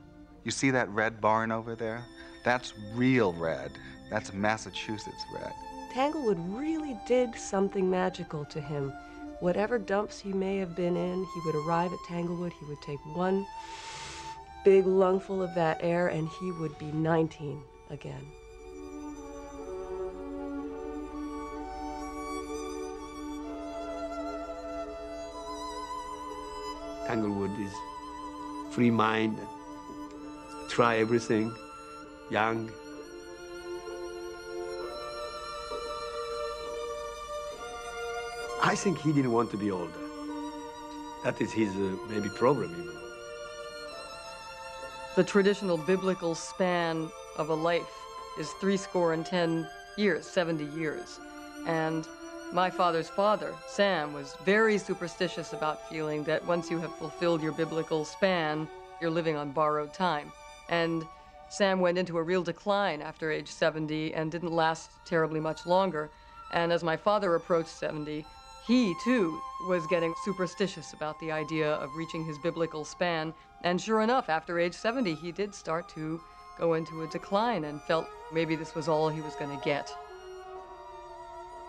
You see that red barn over there? That's real red. That's Massachusetts red. Tanglewood really did something magical to him. Whatever dumps he may have been in, he would arrive at Tanglewood, he would take one big lungful of that air, and he would be 19 again. Tanglewood is free mind, try everything, young. I think he didn't want to be older. That is his uh, maybe problem even. The traditional biblical span of a life is three score and ten years, 70 years. And my father's father, Sam, was very superstitious about feeling that once you have fulfilled your biblical span, you're living on borrowed time. And Sam went into a real decline after age 70 and didn't last terribly much longer. And as my father approached 70, he too was getting superstitious about the idea of reaching his biblical span. And sure enough, after age 70, he did start to go into a decline and felt maybe this was all he was going to get.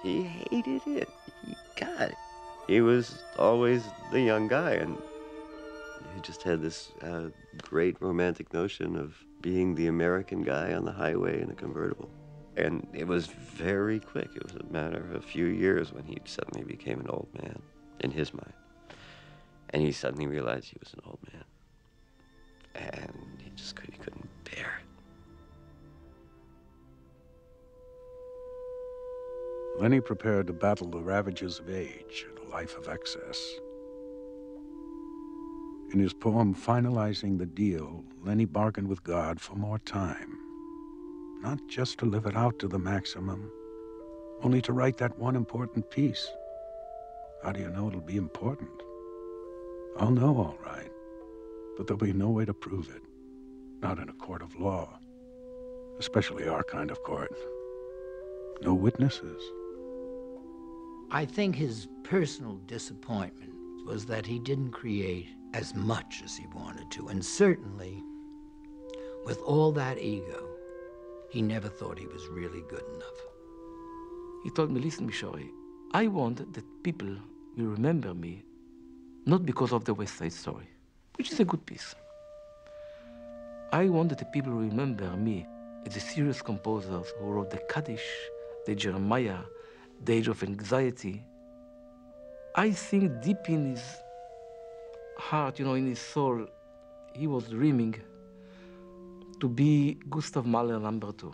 He hated it. He got it. He was always the young guy, and he just had this uh, great romantic notion of being the American guy on the highway in a convertible. And it was very quick. It was a matter of a few years when he suddenly became an old man in his mind. And he suddenly realized he was an old man. And he just could, he couldn't bear it. Lenny prepared to battle the ravages of age and a life of excess. In his poem Finalizing the Deal, Lenny bargained with God for more time. Not just to live it out to the maximum, only to write that one important piece. How do you know it'll be important? I'll know all right, but there'll be no way to prove it. Not in a court of law, especially our kind of court. No witnesses. I think his personal disappointment was that he didn't create as much as he wanted to. And certainly, with all that ego, he never thought he was really good enough. He told me, listen, Mishori, I want that people will remember me not because of the West Side Story, which is a good piece. I want that the people remember me as the serious composers who wrote the Kaddish, the Jeremiah, the Age of Anxiety. I think deep in his heart, you know, in his soul, he was dreaming to be Gustav Mahler number two.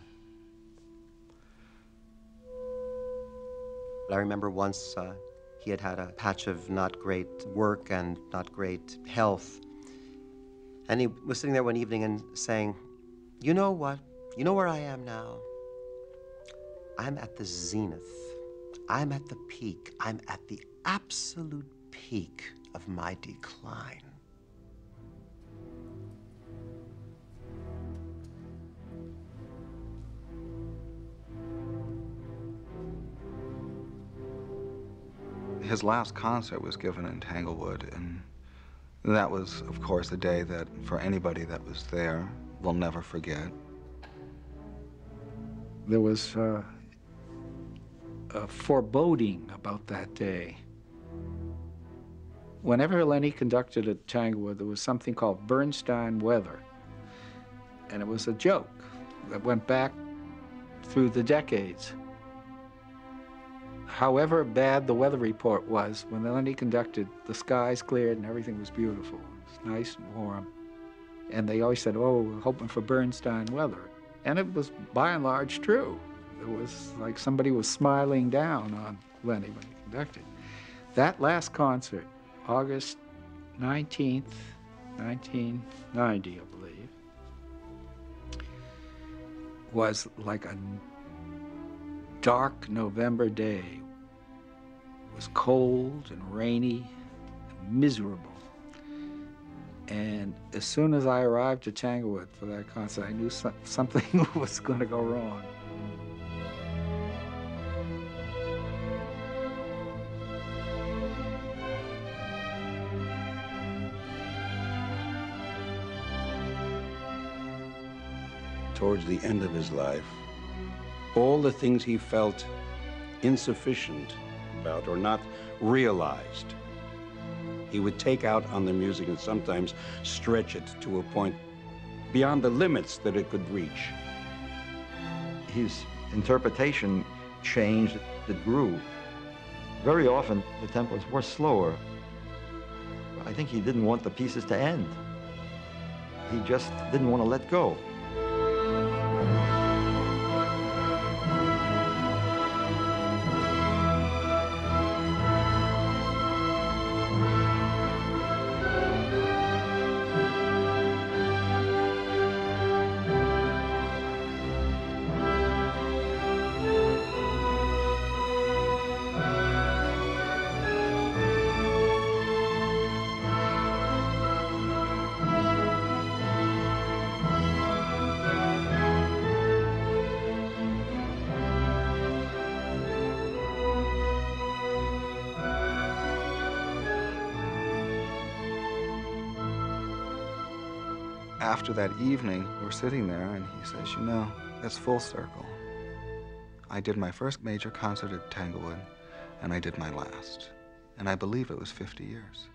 I remember once uh, he had had a patch of not great work and not great health. And he was sitting there one evening and saying, You know what? You know where I am now? I'm at the zenith. I'm at the peak. I'm at the absolute peak of my decline. His last concert was given in Tanglewood, and that was, of course, a day that, for anybody that was there, will never forget. There was uh, a foreboding about that day. Whenever Lenny conducted at Tanglewood, there was something called Bernstein weather. And it was a joke that went back through the decades. However bad the weather report was, when Lenny conducted, the skies cleared and everything was beautiful. It was nice and warm. And they always said, oh, we're hoping for Bernstein weather. And it was by and large true. It was like somebody was smiling down on Lenny when he conducted. That last concert, August 19th, 1990, I believe, was like a dark November day. It was cold and rainy and miserable. And as soon as I arrived at Tanglewood for that concert, I knew so something was going to go wrong. Towards the end of his life, all the things he felt insufficient about or not realized, he would take out on the music and sometimes stretch it to a point beyond the limits that it could reach. His interpretation changed, it grew. Very often, the tempos were slower. I think he didn't want the pieces to end. He just didn't want to let go. After that evening, we're sitting there, and he says, You know, that's full circle. I did my first major concert at Tanglewood, and I did my last. And I believe it was 50 years.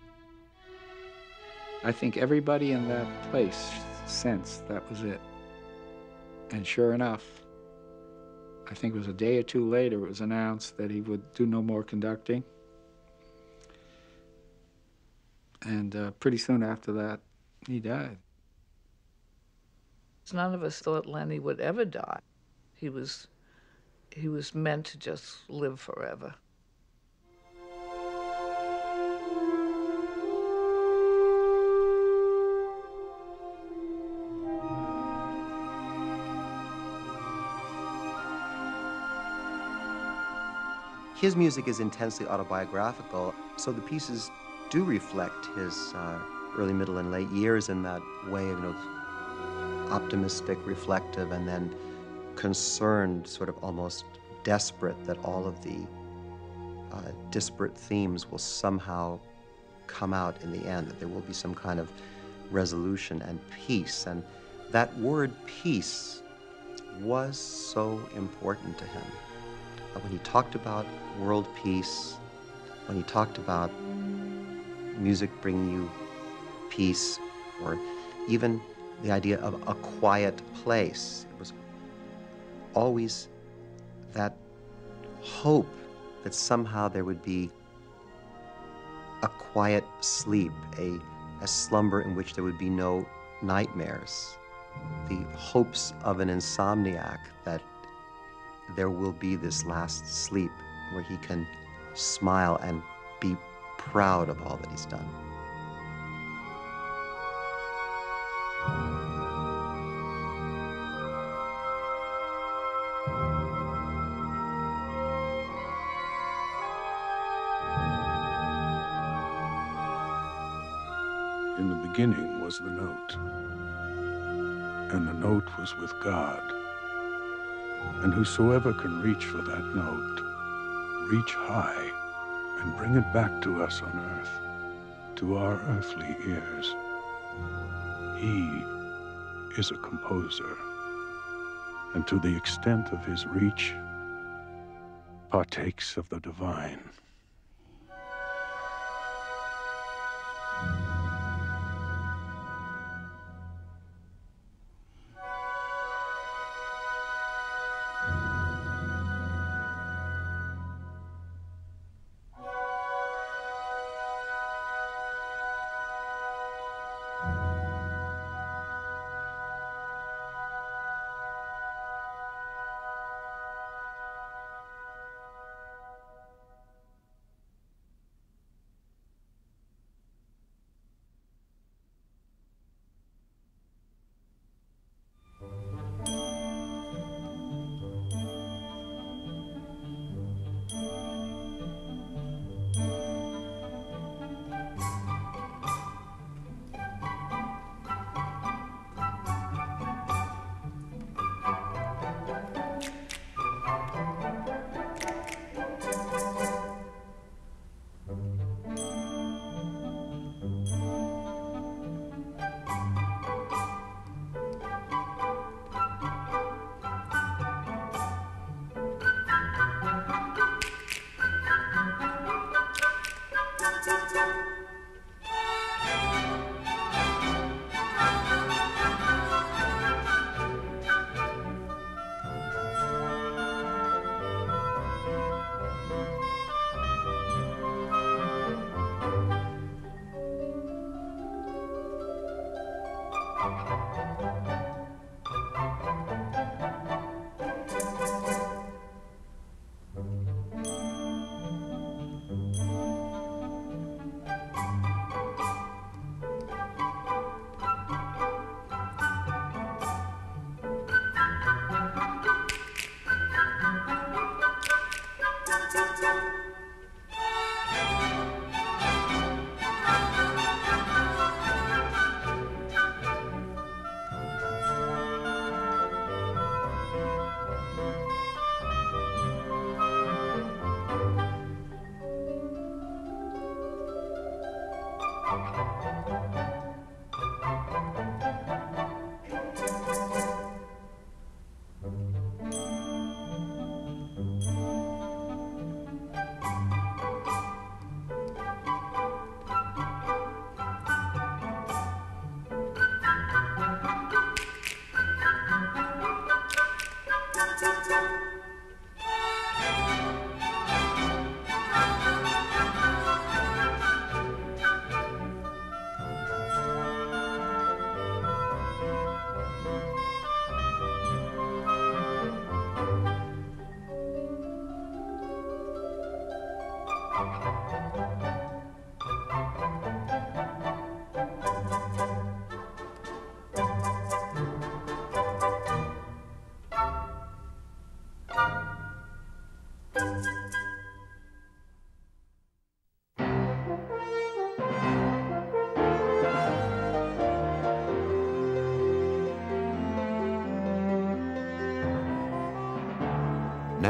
I think everybody in that place sensed that was it. And sure enough, I think it was a day or two later, it was announced that he would do no more conducting. And uh, pretty soon after that, he died. None of us thought Lenny would ever die. He was, he was meant to just live forever. His music is intensely autobiographical, so the pieces do reflect his uh, early, middle, and late years in that way you know, optimistic, reflective, and then concerned, sort of almost desperate that all of the uh, disparate themes will somehow come out in the end, that there will be some kind of resolution and peace. And that word peace was so important to him. Uh, when he talked about world peace, when he talked about music bringing you peace, or even the idea of a quiet place, it was always that hope that somehow there would be a quiet sleep, a, a slumber in which there would be no nightmares, the hopes of an insomniac that there will be this last sleep where he can smile and be proud of all that he's done. Beginning was the note, and the note was with God. And whosoever can reach for that note, reach high and bring it back to us on earth, to our earthly ears. He is a composer, and to the extent of his reach, partakes of the divine.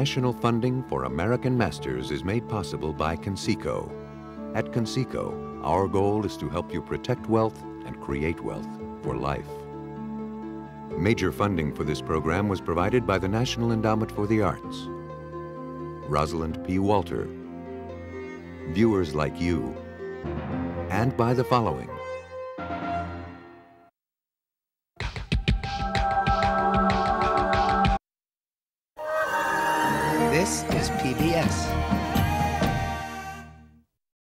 National funding for American Masters is made possible by Conseco. At Conseco, our goal is to help you protect wealth and create wealth for life. Major funding for this program was provided by the National Endowment for the Arts, Rosalind P. Walter, viewers like you, and by the following.